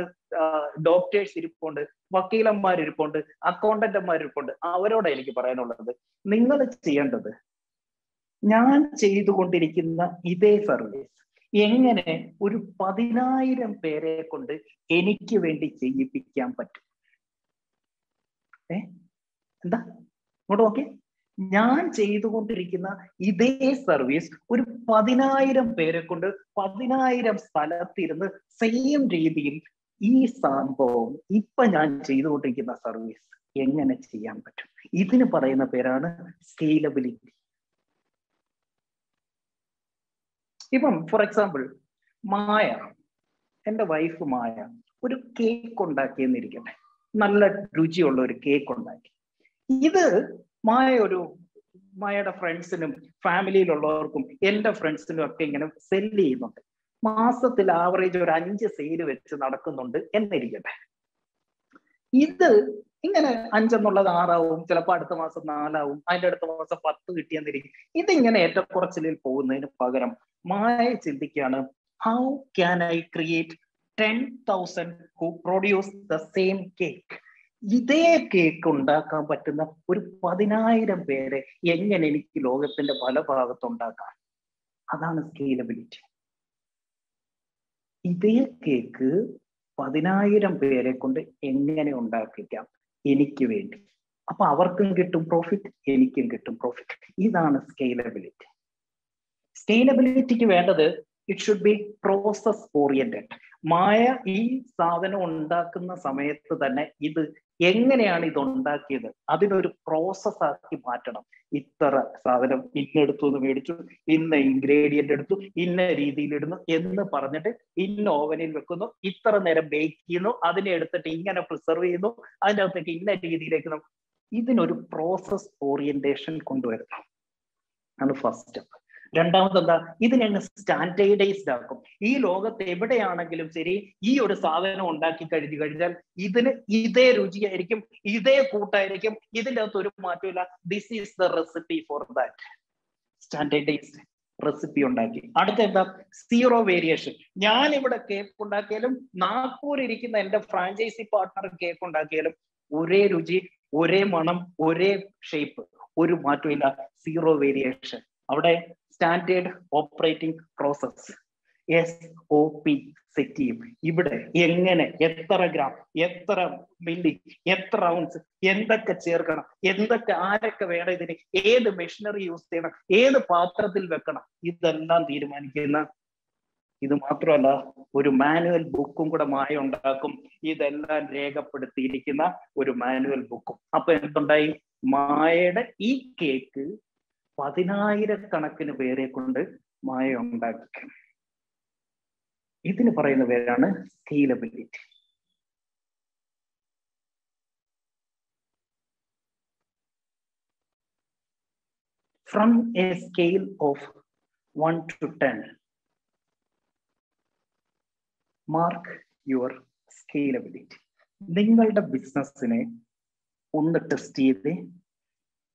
ഡോക്ടേഴ്സ് ഇരിപ്പുണ്ട് വക്കീലന്മാർ ഇരിപ്പുണ്ട് അക്കൗണ്ടന്റുമാർ ഇരിപ്പുണ്ട് അവരോട് എനിക്ക് പറയാനുള്ളത് നിങ്ങൾ ചെയ്യേണ്ടത് ഞാൻ ചെയ്തുകൊണ്ടിരിക്കുന്ന ഇതേ സർവീസ് എങ്ങനെ ഒരു പതിനായിരം പേരെ കൊണ്ട് എനിക്ക് വേണ്ടി ചെയ്യിപ്പിക്കാൻ പറ്റും? ഏ? എന്താ? ഇങ്ങോട്ട് നോക്കി. ഞാൻ ചെയ്തുകൊണ്ടിരിക്കുന്ന ഇതേ സർവീസ് ഒരു പതിനായിരം പേരെ കൊണ്ട് പതിനായിരം സ്ഥലത്തിരുന്ന് സെയിം രീതിയിൽ ഈ സംഭവം ഇപ്പൊ ഞാൻ ചെയ്തുകൊണ്ടിരിക്കുന്ന സർവീസ് എങ്ങനെ ചെയ്യാൻ പറ്റും? ഇതിന് പറയുന്ന പേരാണ് സ്കെയിലബിലിറ്റി ഇപ്പം ഫോർ എക്സാമ്പിൾ മായ എന്റെ വൈഫ് മായ ഒരു കേക്ക് ഉണ്ടാക്കിയെന്നിരിക്കട്ടെ. നല്ല രുചിയുള്ള ഒരു കേക്ക് ഉണ്ടാക്കി. ഇത് മായ ഒരു മായയുടെ ഫ്രണ്ട്സിനും ഫാമിലിയിലുള്ളവർക്കും എന്റെ ഫ്രണ്ട്സിനും ഒക്കെ ഇങ്ങനെ സെൽ ചെയ്യുന്നുണ്ട്. മാസത്തിൽ ആവറേജ് ഒരു അഞ്ച് സെയിൽ വെച്ച് നടക്കുന്നുണ്ട് എന്നിരിക്കട്ടെ. ഇത് ഇങ്ങനെ അഞ്ചെന്നുള്ളത് ആറാവും ചിലപ്പോൾ അടുത്ത മാസം നാലാവും അതിന്റെ അടുത്ത മാസം പത്ത് കിട്ടിയെന്നിരിക്കും. ഇതിങ്ങനെ ഏറ്റക്കുറച്ചിലിൽ പോകുന്നതിന് പകരം മായ ചിന്തിക്കുകയാണ് how can I create ten thousand who produce the same cake ഇതേ കേക്ക് ഉണ്ടാക്കാൻ പറ്റുന്ന ഒരു പതിനായിരം പേരെ എങ്ങനെ എനിക്ക് ലോകത്തിന്റെ പല ഭാഗത്ത് ഉണ്ടാക്കാം? അതാണ് സ്കെയിലബിലിറ്റി ഇതേ കേക്ക് പതിനായിരം പേരെ കൊണ്ട് എങ്ങനെ ഉണ്ടാക്കിക്കാം? എനിക്ക് വേണ്ടി. അപ്പൊ അവർക്കും കിട്ടും പ്രോഫിറ്റ് എനിക്കും കിട്ടും പ്രോഫിറ്റ് ഇതാണ് സ്കെയിലബിലിറ്റി സ്കെയിലബിലിറ്റിക്ക് വേണ്ടത് it should be process oriented Maya ഈ സാധനം ഉണ്ടാക്കുന്ന സമയത്ത് തന്നെ ഇത് എങ്ങനെയാണ് ഇത് ഉണ്ടാക്കിയത്? അതിനൊരു പ്രോസസ് ആക്കി മാറ്റണം. ഇത്ര സാധനം ഇന്നെടുത്തു എന്ന് മേടിച്ചു ഇന്ന ഇൻഗ്രീഡിയന്റ് എടുത്തു ഇന്ന രീതിയിൽ ഇടുന്നു എന്ന് പറഞ്ഞിട്ട് ഇന്ന ഓവനിൽ വെക്കുന്നു ഇത്ര നേരം ബേക്ക് ചെയ്യുന്നു അതിനെ എടുത്തിട്ട് ഇങ്ങനെ പ്രിസർവ് ചെയ്യുന്നു അതിന്റെ അകത്തേക്ക് ഇന്ന രീതിയിലേക്ക് ഇതിനൊരു പ്രോസസ് ഓറിയന്റേഷൻ കൊണ്ടുവരണം ആണ് ഫസ്റ്റ് സ്റ്റെപ്പ് രണ്ടാമത് എന്താ ഇതിനെ സ്റ്റാൻഡേർഡൈസ്ഡ് ആക്കും. ഈ ലോകത്ത് എവിടെയാണെങ്കിലും ശരി ഈ ഒരു സാധനം ഉണ്ടാക്കി കഴിഞ്ഞു കഴിഞ്ഞാൽ ഇതിന് ഇതേ രുചിയായിരിക്കും ഇതേ കൂട്ടായിരിക്കും ഇതിന്റെ അകത്ത് ഒരു മാറ്റമില്ല this is the recipe for that standardised recipe ഉണ്ടാക്കി. അടുത്ത എന്താ സീറോ വേരിയേഷൻ ഞാൻ ഇവിടെ കേക്ക് ഉണ്ടാക്കിയാലും നാഗ്പൂർ ഇരിക്കുന്ന എന്റെ ഫ്രാഞ്ചൈസി പാർട്ണർ കേക്ക് ഉണ്ടാക്കിയാലും ഒരേ രുചി ഒരേ മണം ഒരേ ഷേപ്പ് ഒരു മാറ്റമില്ല സീറോ വേരിയേഷൻ അവിടെ standard operating process S O P set ചെയ്യും ഇവിടെ എങ്ങനെ എത്ര ഗ്രാം എത്ര മില്ലി എത്ര ഔൺസ് എന്തൊക്കെ ചേർക്കണം എന്തൊക്കെ ആരൊക്കെ വേണം ഇതിന് ഏത് മെഷീനറി യൂസ് ചെയ്യണം ഏത് പാത്രത്തിൽ വെക്കണം ഇതെല്ലാം തീരുമാനിക്കുന്ന ഇത് മാത്രമല്ല ഒരു മാനുവൽ ബുക്കും കൂടെ മായ ഉണ്ടാക്കും. ഇതെല്ലാം രേഖപ്പെടുത്തിയിരിക്കുന്ന ഒരു മാനുവൽ ബുക്കും അപ്പൊ എന്തുണ്ടായി? മായയുടെ ഈ കേക്ക് പതിനായിരക്കണക്കിന് പേരെ കൊണ്ട് മായ ഉണ്ടാക്കി. ഇതിന് പറയുന്ന പേരാണ് scalability from a scale of one to ten mark your scalability നിങ്ങളുടെ ബിസിനസ്സിനെ ഒന്ന് ടെസ്റ്റ് ചെയ്ത്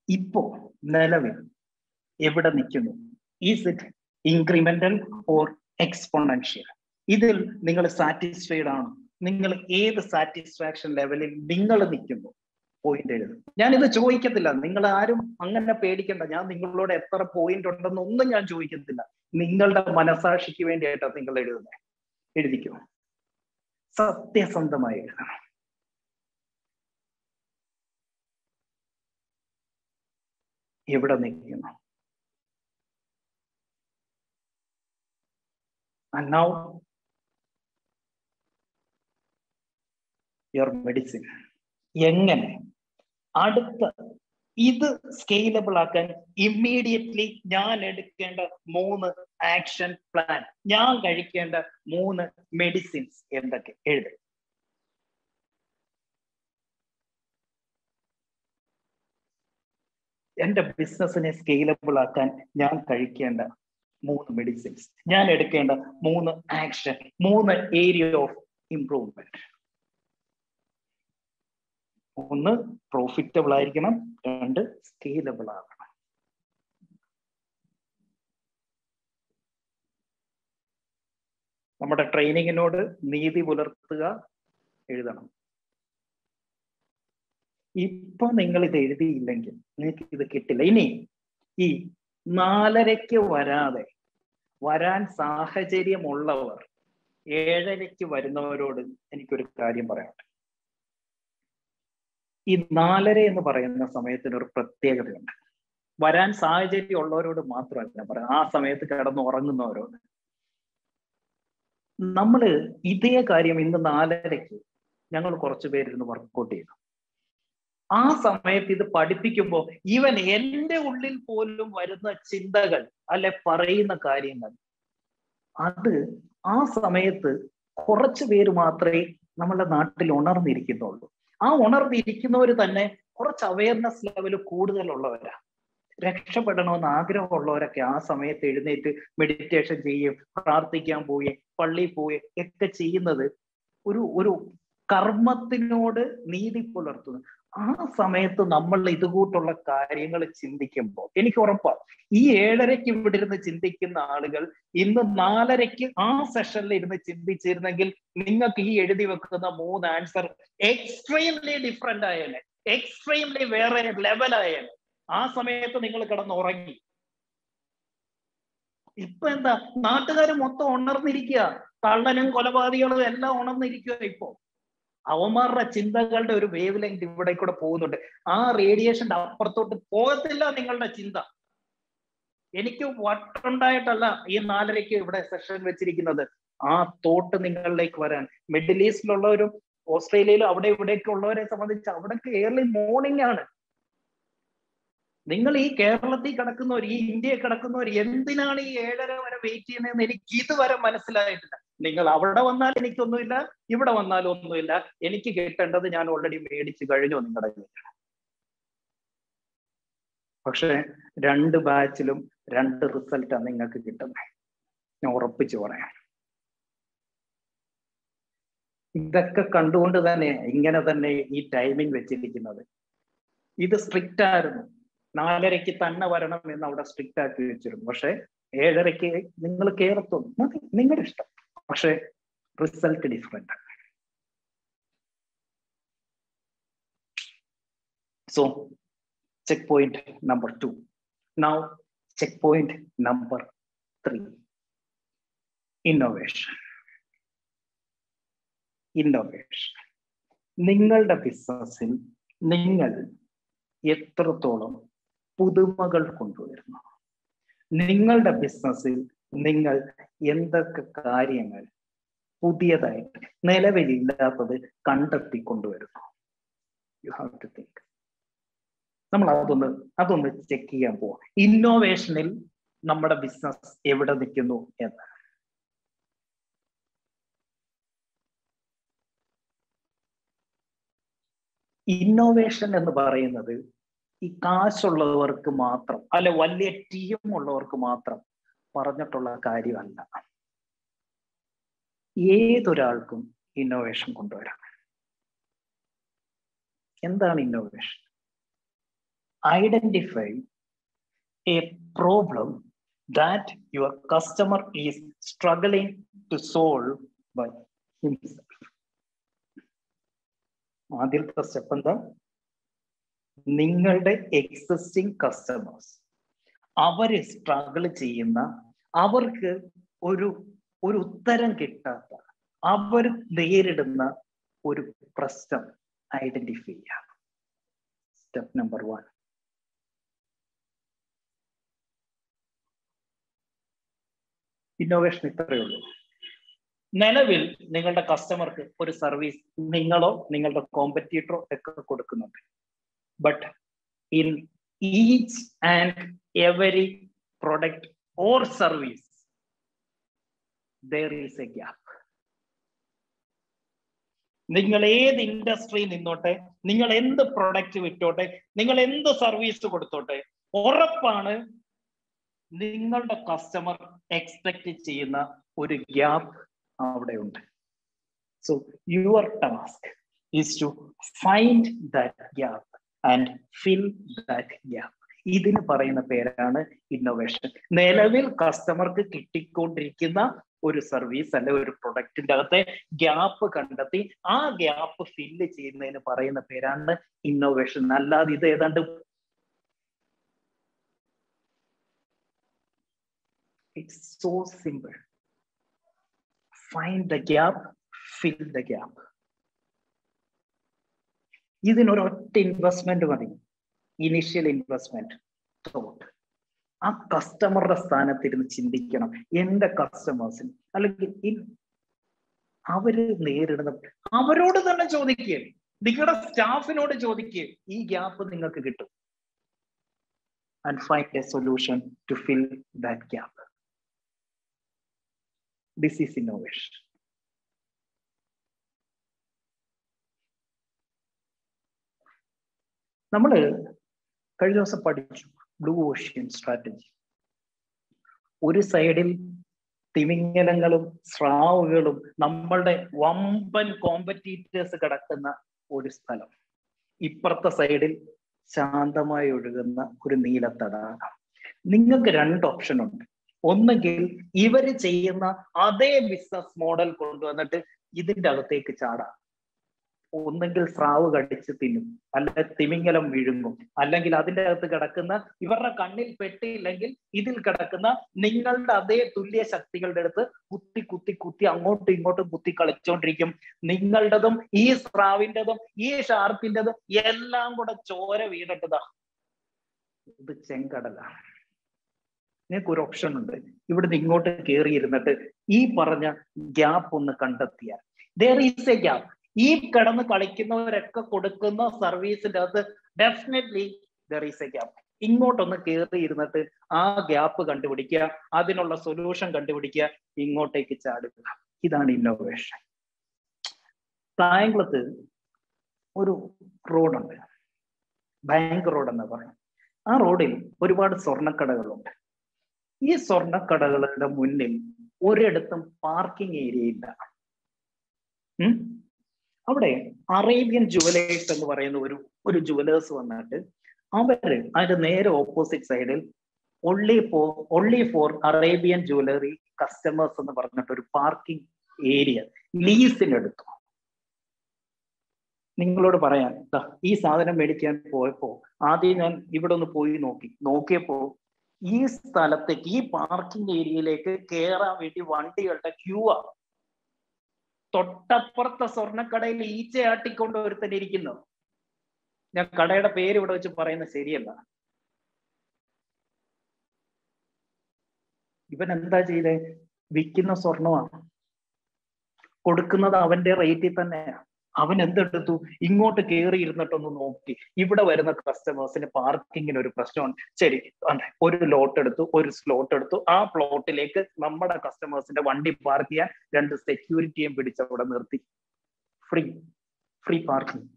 ഇപ്പോ നിലവിൽ എവിടെ നിൽക്കുന്നു? Is it incremental or exponential ഇതിൽ നിങ്ങൾ സാറ്റിസ്ഫൈഡ് ആണ്? നിങ്ങൾ ഏത് സാറ്റിസ്ഫാക്ഷൻ ലെവലിൽ നിങ്ങൾ നിൽക്കുന്നു? പോയിന്റ് എഴുതും ഞാൻ ഇത് ചോദിക്കത്തില്ല. നിങ്ങൾ ആരും അങ്ങനെ പേടിക്കണ്ട. ഞാൻ നിങ്ങളോട് എത്ര പോയിന്റ് ഉണ്ടെന്നൊന്നും ഞാൻ ചോദിക്കത്തില്ല. നിങ്ങളുടെ മനസാക്ഷിക്ക് വേണ്ടിയിട്ടാണ് നിങ്ങൾ എഴുതുന്നത് എഴുതിക്കോ. സത്യസന്ധമായി എഴുതണം. എവിടെ നിൽക്കുന്നു? And now, your medicine. എങ്ങനെ? അടുത്ത ഇത് സ്കെയിലബിൾ ആക്കാൻ ഇമ്മീഡിയറ്റ്ലി ഞാൻ എടുക്കേണ്ട മൂന്ന് ആക്ഷൻ പ്ലാൻ ഞാൻ കഴിക്കേണ്ട മൂന്ന് മെഡിസിൻസ് എന്തൊക്കെ? എഴുതും എന്റെ ബിസിനസ്സിനെ സ്കെയിലബിൾ ആക്കാൻ ഞാൻ കഴിക്കേണ്ട മൂന്ന് മെഡിസിൻസ് ഞാൻ എടുക്കേണ്ട മൂന്ന് ആക്ഷൻ മൂന്ന് ഏരിയ ഓഫ് ഇംപ്രൂവ്മെന്റ് ഒന്ന് പ്രോഫിറ്റബിൾ ആയിരിക്കണം രണ്ട് സ്കെയിലബിൾ ആകണം നമ്മുടെ ട്രെയിനിങ്ങിനോട് നീതി പുലർത്തുക എഴുതണം. ഇപ്പൊ നിങ്ങൾ ഇത് എഴുതിയില്ലെങ്കിൽ നിങ്ങൾക്ക് ഇത് കിട്ടില്ല. ഇനി ഈ നാലരയ്ക്ക് വരാതെ വരാൻ സാഹചര്യമുള്ളവർ ഏഴരയ്ക്ക് വരുന്നവരോട് എനിക്കൊരു കാര്യം പറയാനുണ്ട് ഈ നാലര എന്ന് പറയുന്ന സമയത്തിന് ഒരു പ്രത്യേകതയുണ്ട്. വരാൻ സാഹചര്യം ഉള്ളവരോട് മാത്രമല്ല പറയാം ആ സമയത്ത് കിടന്ന് ഉറങ്ങുന്നവരോട്. നമ്മൾ ഇതേ കാര്യം ഇന്ന് നാലരയ്ക്ക് ഞങ്ങൾ കുറച്ചുപേരിന്ന് വർക്കൗട്ട് ചെയ്തു. ആ സമയത്ത് ഇത് പഠിപ്പിക്കുമ്പോൾ ഈവൻ എന്റെ ഉള്ളിൽ പോലും വരുന്ന ചിന്തകൾ അല്ലെ പറയുന്ന കാര്യങ്ങൾ. അത് ആ സമയത്ത് കുറച്ചു പേര് മാത്രമേ നമ്മളുടെ നാട്ടിൽ ഉണർന്നിരിക്കുന്നുള്ളൂ. ആ ഉണർന്നിരിക്കുന്നവർ തന്നെ കുറച്ച് അവയർനെസ് ലെവൽ കൂടുതലുള്ളവരാ. രക്ഷപ്പെടണമെന്ന് ആഗ്രഹമുള്ളവരൊക്കെ ആ സമയത്ത് എഴുന്നേറ്റ് മെഡിറ്റേഷൻ ചെയ്യും പ്രാർത്ഥിക്കാൻ പോയി പള്ളിയിൽ പോയി ഒക്കെ ചെയ്യുന്നത് ഒരു ഒരു കർമ്മത്തിനോട് നീതി പുലർത്തുന്നു. ആ സമയത്ത് നമ്മൾ ഇതുകൂട്ടുള്ള കാര്യങ്ങൾ ചിന്തിക്കുമ്പോൾ എനിക്ക് ഉറപ്പാണ് ഈ ഏഴരയ്ക്ക് ഇവിടെ ഇരുന്ന് ചിന്തിക്കുന്ന ആളുകൾ ഇന്ന് നാലരയ്ക്ക് ആ സെഷനിൽ ഇരുന്ന് ചിന്തിച്ചിരുന്നെങ്കിൽ നിങ്ങൾക്ക് ഈ എഴുതി വെക്കുന്ന മൂന്ന് ആൻസർ എക്സ്ട്രീംലി ഡിഫറെന്റ് ആയേനെ എക്സ്ട്രീംലി വേറെ ലെവൽ ലെവലായേനെ ആ സമയത്ത് നിങ്ങൾ കിടന്ന് ഉറങ്ങി. ഇപ്പൊ എന്താ നാട്ടുകാർ മൊത്തം ഉണർന്നിരിക്കുക കള്ളനും കൊലപാതകളും എല്ലാം ഉണർന്നിരിക്കുക ഇപ്പോ. അവന്മാരുടെ ചിന്തകളുടെ ഒരു വേവ് ലെങ്ത് ഇവിടെ കൂടെ പോകുന്നുണ്ട്. ആ റേഡിയേഷന്റെ അപ്പുറത്തോട്ട് പോകത്തില്ല നിങ്ങളുടെ ചിന്ത. എനിക്ക് വട്ടുണ്ടായിട്ടല്ല ഈ നാലരയ്ക്ക് ഇവിടെ സെഷൻ വെച്ചിരിക്കുന്നത്. ആ തോട്ട് നിങ്ങളിലേക്ക് വരാൻ. മിഡിൽ ഈസ്റ്റിലുള്ളവരും ഓസ്ട്രേലിയയിലും അവിടെ ഇവിടെയൊക്കെ ഉള്ളവരെ സംബന്ധിച്ച് അവിടെയൊക്കെ ഏർലി മോർണിംഗ് ആണ്. നിങ്ങൾ ഈ കേരളത്തിൽ കിടക്കുന്നവർ ഈ ഇന്ത്യയിൽ കിടക്കുന്നവർ എന്തിനാണ് ഈ ഏഴര വരെ വെയിറ്റ് ചെയ്യുന്നതെന്ന് എനിക്ക് ഇതുവരെ മനസ്സിലായിട്ടില്ല. നിങ്ങൾ അവിടെ വന്നാൽ എനിക്കൊന്നുമില്ല ഇവിടെ വന്നാലും ഒന്നുമില്ല. എനിക്ക് കിട്ടേണ്ടത് ഞാൻ ഓൾറെഡി മേടിച്ചു കഴിഞ്ഞു നിങ്ങളുടെ പക്ഷെ രണ്ട് ബാച്ചിലും രണ്ട് റിസൾട്ടാണ് നിങ്ങൾക്ക് കിട്ടുന്നത് ഞാൻ ഉറപ്പിച്ചു പറയാം. ഇതൊക്കെ കണ്ടുകൊണ്ട് തന്നെ ഇങ്ങനെ തന്നെ ഈ ടൈമിംഗ് വെച്ചിരിക്കുന്നത്. ഇത് സ്ട്രിക്റ്റ് ആയിരുന്നു. നാലരയ്ക്ക് തന്നെ വരണം എന്ന് അവിടെ സ്ട്രിക്റ്റ് ആക്കി വെച്ചിരുന്നു. പക്ഷെ ഏഴരയ്ക്ക് നിങ്ങൾ കയറത്തും മതി നിങ്ങളുടെ ഇഷ്ടം. പക്ഷെ result different so check point number two now check point number three innovation innovation നിങ്ങളുടെ ബിസിനസ്സിൽ നിങ്ങൾ എത്രത്തോളം പുതുമകൾ കൊണ്ടുവരുന്നു? നിങ്ങളുടെ ബിസിനസ്സിൽ നിങ്ങൾ എന്തൊക്കെ കാര്യങ്ങൾ പുതിയതായിട്ട് നിലവിലില്ലാത്തത് കണ്ടെത്തി കൊണ്ടുവരുന്നു യു ഹാവ് ടു തിങ്ക് നമ്മൾ അതൊന്ന് അതൊന്ന് ചെക്ക് ചെയ്യാൻ പോവാം. ഇന്നോവേഷനിൽ നമ്മുടെ ബിസിനസ് എവിടെ നിൽക്കുന്നു എന്ന്. ഇന്നോവേഷൻ എന്ന് പറയുന്നത് ഈ കാശുള്ളവർക്ക് മാത്രം അല്ലെ വലിയ ടീം ഉള്ളവർക്ക് മാത്രം പറഞ്ഞിട്ടുള്ള കാര്യമല്ല. ഏതൊരാൾക്കും ഇന്നോവേഷൻ കൊണ്ടുവരാം. എന്താണ് innovation identify a problem that your customer is struggling to solve by himself ആദ്യത്തെ സ്റ്റെപ്പ് എന്താ? നിങ്ങളുടെ എക്സിസ്റ്റിംഗ് കസ്റ്റമേഴ്സ് അവർ സ്ട്രഗിൾ ചെയ്യുന്ന അവർക്ക് ഒരു ഒരു ഉത്തരം കിട്ടാത്ത അവർ നേരിടുന്ന ഒരു പ്രശ്നം ഐഡന്റിഫൈ ചെയ്യാം. സ്റ്റെപ്പ് നമ്പർ വൺ ഇന്നോവേഷൻ ഇത്രയേ ഉള്ളൂ. നിലവിൽ നിങ്ങളുടെ കസ്റ്റമർക്ക് ഒരു സർവീസ് നിങ്ങളോ നിങ്ങളുടെ കോമ്പറ്റീറ്ററോ ഒക്കെ കൊടുക്കുന്നുണ്ട്. But in each and every product or service there is a gap നിങ്ങൾ ഏത് ഇൻഡസ്ട്രിയിൽ നിന്നോട്ടെ നിങ്ങൾ എന്ത് പ്രൊഡക്റ്റ് വിറ്റോട്ടെ നിങ്ങൾ എന്ത് സർവീസ് കൊടുത്തോട്ടെ ഉറപ്പാണ് നിങ്ങളുടെ കസ്റ്റമർ എക്സ്പെക്ട് ചെയ്യുന്ന ഒരു ഗ്യാപ്പ് അവിടെ ഉണ്ട്. So your task is to find that gap and fill that gap ഇതിന് പറയുന്ന പേരാണ് ഇന്നോവേഷൻ നിലവിൽ കസ്റ്റമർക്ക് കിട്ടിക്കൊണ്ടിരിക്കുന്ന ഒരു സർവീസ് അല്ലെ ഒരു പ്രൊഡക്റ്റിന്റെ അകത്തെ ഗ്യാപ്പ് കണ്ടെത്തി ആ ഗ്യാപ്പ് ഫില്ല് ചെയ്യുന്നതിന് പറയുന്ന പേരാണ് ഇന്നോവേഷൻ അല്ലാതെ ഇത് ഏതാണ്ട് so simple find the gap fill the gap ഇതിനൊരൊറ്റ investment മതി. ഇനിഷ്യൽ ഇൻവെസ്റ്റ്മെന്റ് തോട്ട് ആ കസ്റ്റമറുടെ സ്ഥാനത്തിരുന്ന് ചിന്തിക്കണം. എന്റെ കസ്റ്റമേഴ്സിന് അല്ലെങ്കിൽ അവർ നേരിടുന്ന അവരോട് തന്നെ ചോദിക്കുക നിങ്ങളുടെ സ്റ്റാഫിനോട് ചോദിക്കുക ഈ ഗ്യാപ്പ് നിങ്ങൾക്ക് കിട്ടും. And find a solution to fill that gap this is innovation നമ്മൾ കഴിഞ്ഞ ദിവസം പഠിച്ചു. ബ്ലൂ ഓഷ്യൻ സ്ട്രാറ്റജി ഒരു സൈഡിൽ തിമിംഗലങ്ങളും സ്രാവുകളും നമ്മളുടെ വമ്പൻ കോമ്പറ്റീറ്റേഴ്സ് കിടക്കുന്ന ഒരു സ്ഥലം. ഇപ്പുറത്തെ സൈഡിൽ ശാന്തമായി ഒഴുകുന്ന ഒരു നീല നിങ്ങൾക്ക് രണ്ട് ഓപ്ഷൻ ഉണ്ട്. ഒന്നെങ്കിൽ ഇവർ ചെയ്യുന്ന അതേ ബിസിനസ് മോഡൽ കൊണ്ടുവന്നിട്ട് ഇതിന്റെ അകത്തേക്ക് ചാടാം. ഒന്നെങ്കിൽ സ്രാവ് കടിച്ച് തിന്നും അല്ല തിമിങ്ങലം വിഴുങ്ങും അല്ലെങ്കിൽ അതിന്റെ അകത്ത് കിടക്കുന്ന ഇവരുടെ കണ്ണിൽ പെട്ടിയില്ലെങ്കിൽ ഇതിൽ കിടക്കുന്ന നിങ്ങളുടെ അതേ തുല്യ ശക്തികളുടെ അടുത്ത് കുത്തി കുത്തി കുത്തി അങ്ങോട്ടും ഇങ്ങോട്ടും കുത്തി കളിച്ചോണ്ടിരിക്കും. നിങ്ങളുടേതും ഈ സ്രാവിന്റെതും ഈ ഷാർപ്പിന്റെതും എല്ലാം കൂടെ ചോര വീണിട്ടതാ ഇത് ചെങ്കടലാണ് നിങ്ങൾക്ക് ഒരു ഓപ്ഷൻ ഉണ്ട്. ഇവിടുന്ന് ഇങ്ങോട്ട് കയറി ഇരുന്നിട്ട് ഈ പറഞ്ഞ ഗ്യാപ്പ് ഒന്ന് കണ്ടെത്തിയാൽ. ദർ ഈസ് എ ഗ്യാപ്പ് ഈ കിടന്ന് കളിക്കുന്നവരൊക്കെ കൊടുക്കുന്ന സർവീസിന്റെ അകത്ത് definitely there is a gap ഇങ്ങോട്ടൊന്ന് കയറി ഇരുന്നിട്ട് ആ ഗ്യാപ്പ് കണ്ടുപിടിക്കുക അതിനുള്ള സൊല്യൂഷൻ കണ്ടുപിടിക്കുക ഇങ്ങോട്ടേക്ക് ചാടുക. ഇതാണ് ഇന്നോവേഷൻ തായംകുളത്ത് ഒരു റോഡുണ്ട് ബാങ്ക് റോഡ് എന്ന് പറയും. ആ റോഡിൽ ഒരുപാട് സ്വർണക്കടകളുണ്ട്. ഈ സ്വർണക്കടകളുടെ മുന്നിൽ ഒരിടത്തും പാർക്കിംഗ് ഏരിയ ഇല്ല. അവിടെ അറേബ്യൻ ജുവലേഴ്സ് എന്ന് പറയുന്ന ഒരു ഒരു ജുവലേഴ്സ് വന്നിട്ട് അവർ അതിന്റെ നേരെ ഓപ്പോസിറ്റ് സൈഡിൽ only for only for Arabian jewellery customers എന്ന് പറഞ്ഞിട്ട് ഒരു പാർക്കിംഗ് ഏരിയ ലീസിനെടുത്തു നിങ്ങളോട് പറയാൻ ഈ സാധനം മേടിക്കാൻ പോയപ്പോ ആദ്യം ഞാൻ ഇവിടെ ഒന്ന് പോയി നോക്കി. നോക്കിയപ്പോ ഈ സ്ഥലത്തേക്ക് ഈ പാർക്കിംഗ് ഏരിയയിലേക്ക് കയറാൻ വേണ്ടി വണ്ടികളുടെ ക്യൂ ആ. തൊട്ടപ്പുറത്തെ സ്വർണക്കടയിൽ ഈച്ചയാട്ടിക്കൊണ്ട് ഒരുത്തൻ ഇരിക്കുന്നു. ഞാൻ കടയുടെ പേര് ഇവിടെ വെച്ച് പറയുന്നത് ശരിയല്ല. ഇവൻ എന്താ ചെയ്തേ? വിൽക്കുന്ന സ്വർണമാണ് കൊടുക്കുന്നത് അവന്റെ റേറ്റിൽ തന്നെയാ. അവൻ എന്തെടുത്തു? ഇങ്ങോട്ട് കയറി ഇരുന്നിട്ടൊന്ന് നോക്കി. ഇവിടെ വരുന്ന കസ്റ്റമേഴ്സിന് പാർക്കിങ്ങിന് ഒരു പ്രശ്നമാണ് ശരി ഒരു ലോട്ട് എടുത്തു ഒരു സ്ലോട്ട് എടുത്തു. ആ പ്ലോട്ടിലേക്ക് നമ്മുടെ കസ്റ്റമേഴ്സിന്റെ വണ്ടി പാർക്ക് ചെയ്യാൻ രണ്ട് സെക്യൂരിറ്റിയും പിടിച്ച് അവിടെ നിർത്തി. Free free parking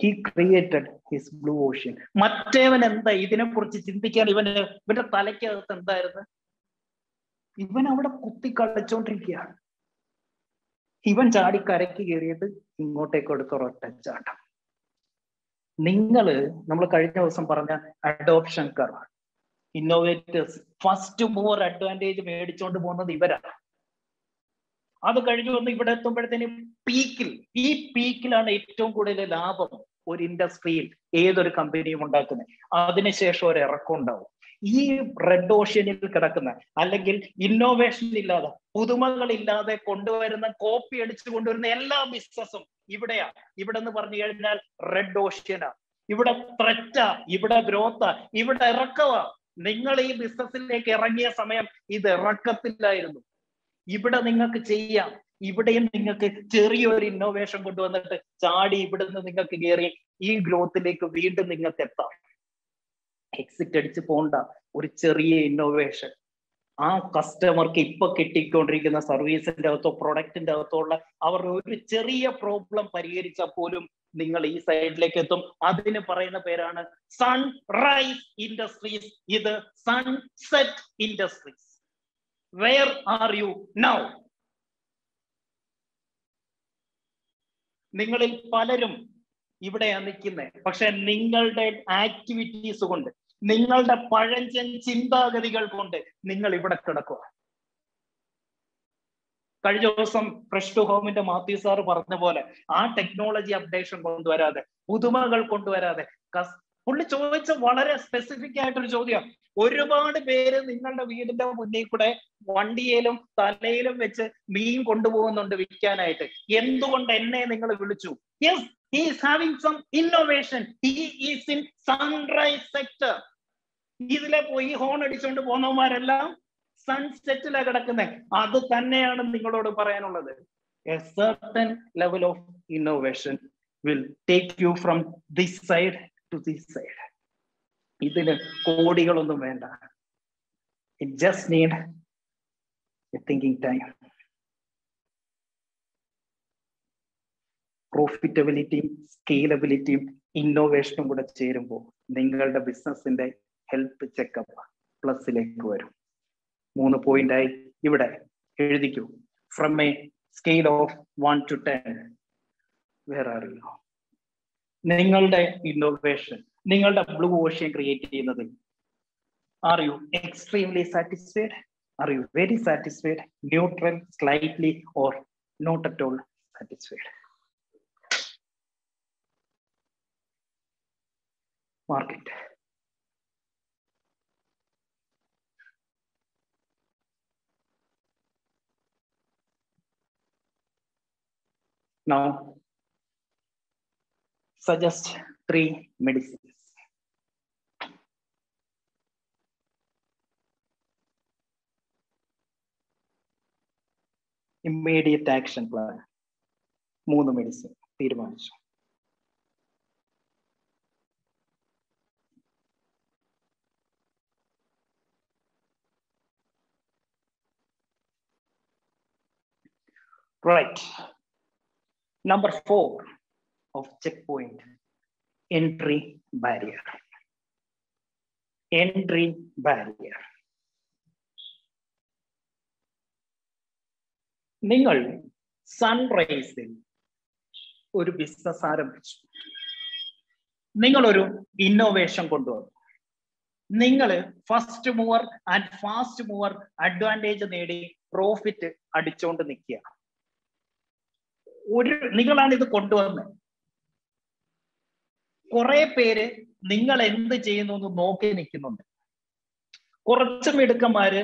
he created his blue ocean മറ്റേവൻ എന്താ ഇതിനെ കുറിച്ച് ചിന്തിക്കാൻ? ഇവന് ഇവന്റെ തലയ്ക്കകത്ത് എന്തായിരുന്നു? ഇവൻ അവിടെ കുത്തി കളിച്ചോണ്ടിരിക്കുകയാണ് ഇവൻ ചാടി കരയ്ക്ക് കയറിയത് ഇങ്ങോട്ടേക്ക് എടുത്ത ഒരൊറ്റ ചാട്ടം. നിങ്ങൾ നമ്മൾ കഴിഞ്ഞ ദിവസം പറഞ്ഞ adoption curve innovators first mover advantage മേടിച്ചോണ്ട് പോകുന്നത് ഇവരാണ്. അത് കഴിഞ്ഞു വന്ന് ഇവിടെ എത്തുമ്പോഴത്തേനും പീക്കിൽ ഈ പീക്കിലാണ് ഏറ്റവും കൂടുതൽ ലാഭം ഒരു ഇൻഡസ്ട്രിയിൽ ഏതൊരു കമ്പനിയും ഉണ്ടാക്കുന്നത്. അതിനുശേഷം ഒരു ഇറക്കം ഉണ്ടാവും. ഈ റെഡ് ഓഷ്യനിൽ കിടക്കുന്ന അല്ലെങ്കിൽ ഇന്നോവേഷൻ ഇല്ലാതെ പുതുമകൾ ഇല്ലാതെ കൊണ്ടുവരുന്ന കോപ്പി അടിച്ചു കൊണ്ടുവരുന്ന എല്ലാ ബിസിനസ്സും ഇവിടെയാ. ഇവിടെ എന്ന് പറഞ്ഞു കഴിഞ്ഞാൽ റെഡ് ഓഷ്യനാ ഇവിടെ ത്രെറ്റാ ഇവിടെ ഗ്രോത്ത് ഇവിടെ ഇറക്കവാ. നിങ്ങൾ ഈ ബിസിനസ്സിലേക്ക് ഇറങ്ങിയ സമയം ഇത് ഇറക്കത്തില്ലായിരുന്നു ഇവിടെ നിങ്ങൾക്ക് ചെയ്യാം. ഇവിടെയും നിങ്ങൾക്ക് ചെറിയൊരു ഇന്നോവേഷൻ കൊണ്ടുവന്നിട്ട് ചാടി ഇവിടുന്ന് നിങ്ങൾക്ക് കയറി ഈ ഗ്രോത്തിലേക്ക് വീണ്ടും നിങ്ങൾക്ക് എത്താം. എക്സിറ്റ് അടിച്ച് പോണ്ട. ഒരു ചെറിയ ഇന്നോവേഷൻ ആ കസ്റ്റമർക്ക് ഇപ്പൊ കിട്ടിക്കൊണ്ടിരിക്കുന്ന സർവീസിന്റെ അകത്തോ പ്രൊഡക്റ്റിന്റെ അകത്തോ ഉള്ള അവരുടെ ഒരു ചെറിയ പ്രോബ്ലം പരിഹരിച്ചാൽ പോലും നിങ്ങൾ ഈ സൈഡിലേക്ക് എത്തും. അതിന് പറയുന്ന പേരാണ് സൺറൈസ് ഇൻഡസ്ട്രീസ് ഇത് sunset industries where are you now നിങ്ങളിൽ പലരും ഇവിടെയാണ് നിൽക്കുന്നത് പക്ഷെ നിങ്ങളുടെ ആക്ടിവിറ്റീസ് കൊണ്ട് നിങ്ങളുടെ പഴഞ്ചൻ ചിന്താഗതികൾ കൊണ്ട് നിങ്ങൾ ഇവിടെ കിടക്കുക. കഴിഞ്ഞ ദിവസം ഫ്രഷ് ടു ഹോമിന്റെ മാത്യു സാർ പറഞ്ഞ പോലെ ആ ടെക്നോളജി അപ്ഡേഷൻ കൊണ്ടുവരാതെ പുതുമകൾ കൊണ്ടുവരാതെ പുള്ളി ചോദിച്ച വളരെ സ്പെസിഫിക് ആയിട്ടൊരു ചോദ്യം. ഒരുപാട് പേര് നിങ്ങളുടെ വീടിന്റെ മുന്നിൽ കൂടെ വണ്ടിയിലും തലയിലും വെച്ച് മീൻ കൊണ്ടുപോകുന്നുണ്ട് വിൽക്കാനായിട്ട്. എന്തുകൊണ്ട് എന്നെ നിങ്ങൾ വിളിച്ചു? Yes he is having some innovation. He is in sunrise sector. ഇതിലെ പോയി ഹോൺ അടിച്ചുകൊണ്ട് പോകുന്നവന്മാരെല്ലാം സൺസെറ്റിലാണ് കിടക്കുന്നത് അത് തന്നെയാണ് നിങ്ങളോട് പറയാനുള്ളത്. A certain level of innovation will take you from this side to this side ഇതിന് കോടികളൊന്നും വേണ്ട. It just need thinking time പ്രോഫിറ്റബിലിറ്റിയും സ്കെയിലബിലിറ്റിയും ഇന്നോവേഷനും കൂടെ ചേരുമ്പോൾ നിങ്ങളുടെ ബിസിനസിന്റെ ഹെൽത്ത് ചെക്കപ്പ് പ്ലസിലേക്ക് വരും. മൂന്ന് പോയിന്റായി ഇവിടെ എഴുതിക്കൂ. From a scale of one to ten വേറെ അറിയോ നിങ്ങളുടെ ഇന്നോവേഷൻ നിങ്ങളുടെ ബ്ലൂ ഓഷ്യൻ ക്രിയേറ്റ് ചെയ്യുന്നത് are you extremely satisfied are you very satisfied neutral slightly or not at all satisfied Market Now, suggest three medicines. Immediate action plan മൂന്ന് medicine തീരുമാനിച്ചു Right Number four of checkpoint entry barrier. Entry barrier. നിങ്ങൾ സൺറൈസിൽ ഒരു business ആരംഭിച്ചു നിങ്ങളൊരു innovation കൊണ്ടുവന്നു നിങ്ങൾ first mover and fast mover advantage നേടി profit അടിച്ചുകൊണ്ട് നിൽക്കുക ഒരു നിങ്ങളാണ് ഇത് കൊണ്ടുവന്നത് കുറെ പേര് നിങ്ങൾ എന്ത് ചെയ്യുന്നു എന്ന് നോക്കി നിൽക്കുന്നുണ്ട്. കുറച്ച് മിടുക്കന്മാര്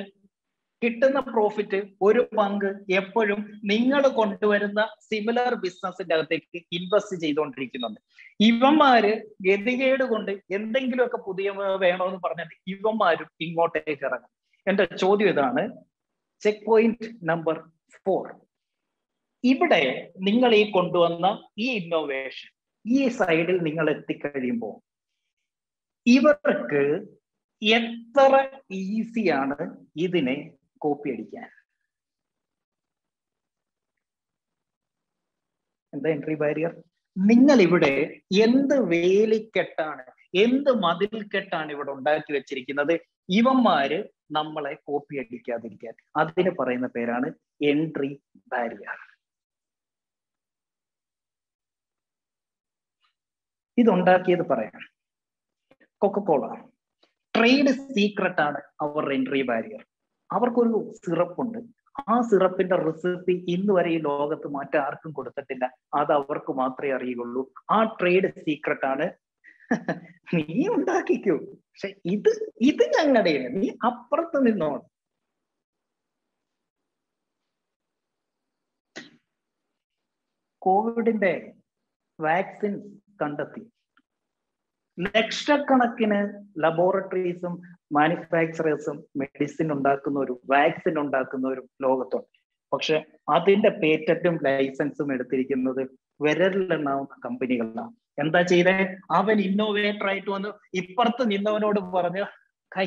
കിട്ടുന്ന പ്രോഫിറ്റ് ഒരു പങ്ക് എപ്പോഴും നിങ്ങൾ കൊണ്ടുവരുന്ന സിമിലർ ബിസിനസിന്റെ അകത്തേക്ക് ഇൻവെസ്റ്റ് ചെയ്തുകൊണ്ടിരിക്കുന്നുണ്ട്. ഇവന്മാര് ഗതികേട് കൊണ്ട് എന്തെങ്കിലുമൊക്കെ പുതിയ വേണമെന്ന് പറഞ്ഞിട്ട് ഇവന്മാരും ഇങ്ങോട്ടേക്ക് ഇറങ്ങും. എന്റെ ചോദ്യം ഇതാണ് ചെക്ക് പോയിന്റ് നമ്പർ ഫോർ ഇവിടെ നിങ്ങൾ ഈ കൊണ്ടുവന്ന ഈ ഇന്നോവേഷൻ ഈ സൈഡിൽ നിങ്ങൾ എത്തിക്കഴിയുമ്പോൾ ഇവർക്ക് എത്ര ഈസിയാണ് ഇതിനെ കോപ്പി അടിക്കാൻ? എന്താ എൻട്രി ബാരിയർ നിങ്ങൾ ഇവിടെ എന്ത് വേലിക്കെട്ടാണ് എന്ത് മതിൽക്കെട്ടാണ് ഇവിടെ ഉണ്ടാക്കി വെച്ചിരിക്കുന്നത്? ഇവന്മാര് നമ്മളെ കോപ്പി അടിക്കാതിരിക്കാൻ. അതിന് പറയുന്ന പേരാണ് എൻട്രി ബാരിയർ ഇതുണ്ടാക്കിയത് പറയാം. കൊക്കക്കോള ട്രേഡ് സീക്രട്ട് ആണ് അവർ എൻട്രി ബാരിയർ അവർക്കൊരു സിറപ്പുണ്ട്. ആ സിറപ്പിന്റെ റെസിപ്പി ഇന്ന് വരെ ഈ ലോകത്ത് മറ്റാർക്കും കൊടുത്തിട്ടില്ല. അത് അവർക്ക് മാത്രമേ അറിയുള്ളൂ ആ ട്രേഡ് സീക്രട്ട് ആണ് നീ ഉണ്ടാക്കിക്കോ. പക്ഷെ ഇത് ഇത് ഞങ്ങളുടെ നീ അപ്പുറത്ത് നിന്നോ? കോവിഡിന്റെ വാക്സിൻ കണ്ടെത്തി. ലക്ഷക്കണക്കിന് ലബോറട്ടറീസും മാനുഫാക്ചറേഴ്സും മെഡിസിൻ ഉണ്ടാക്കുന്നവരും വാക്സിൻ ഉണ്ടാക്കുന്നവരും ലോകത്തുണ്ട്. പക്ഷെ അതിന്റെ പേറ്റന്റും ലൈസൻസും എടുത്തിരിക്കുന്നത് വിരലിലെണ്ണാവുന്ന കമ്പനികളാണ്. എന്താ ചെയ്തേ? അവൻ ഇന്നോവേറ്റർ ആയിട്ട് വന്നു. ഇപ്പുറത്ത് നിന്നവനോട് പറഞ്ഞു കൈ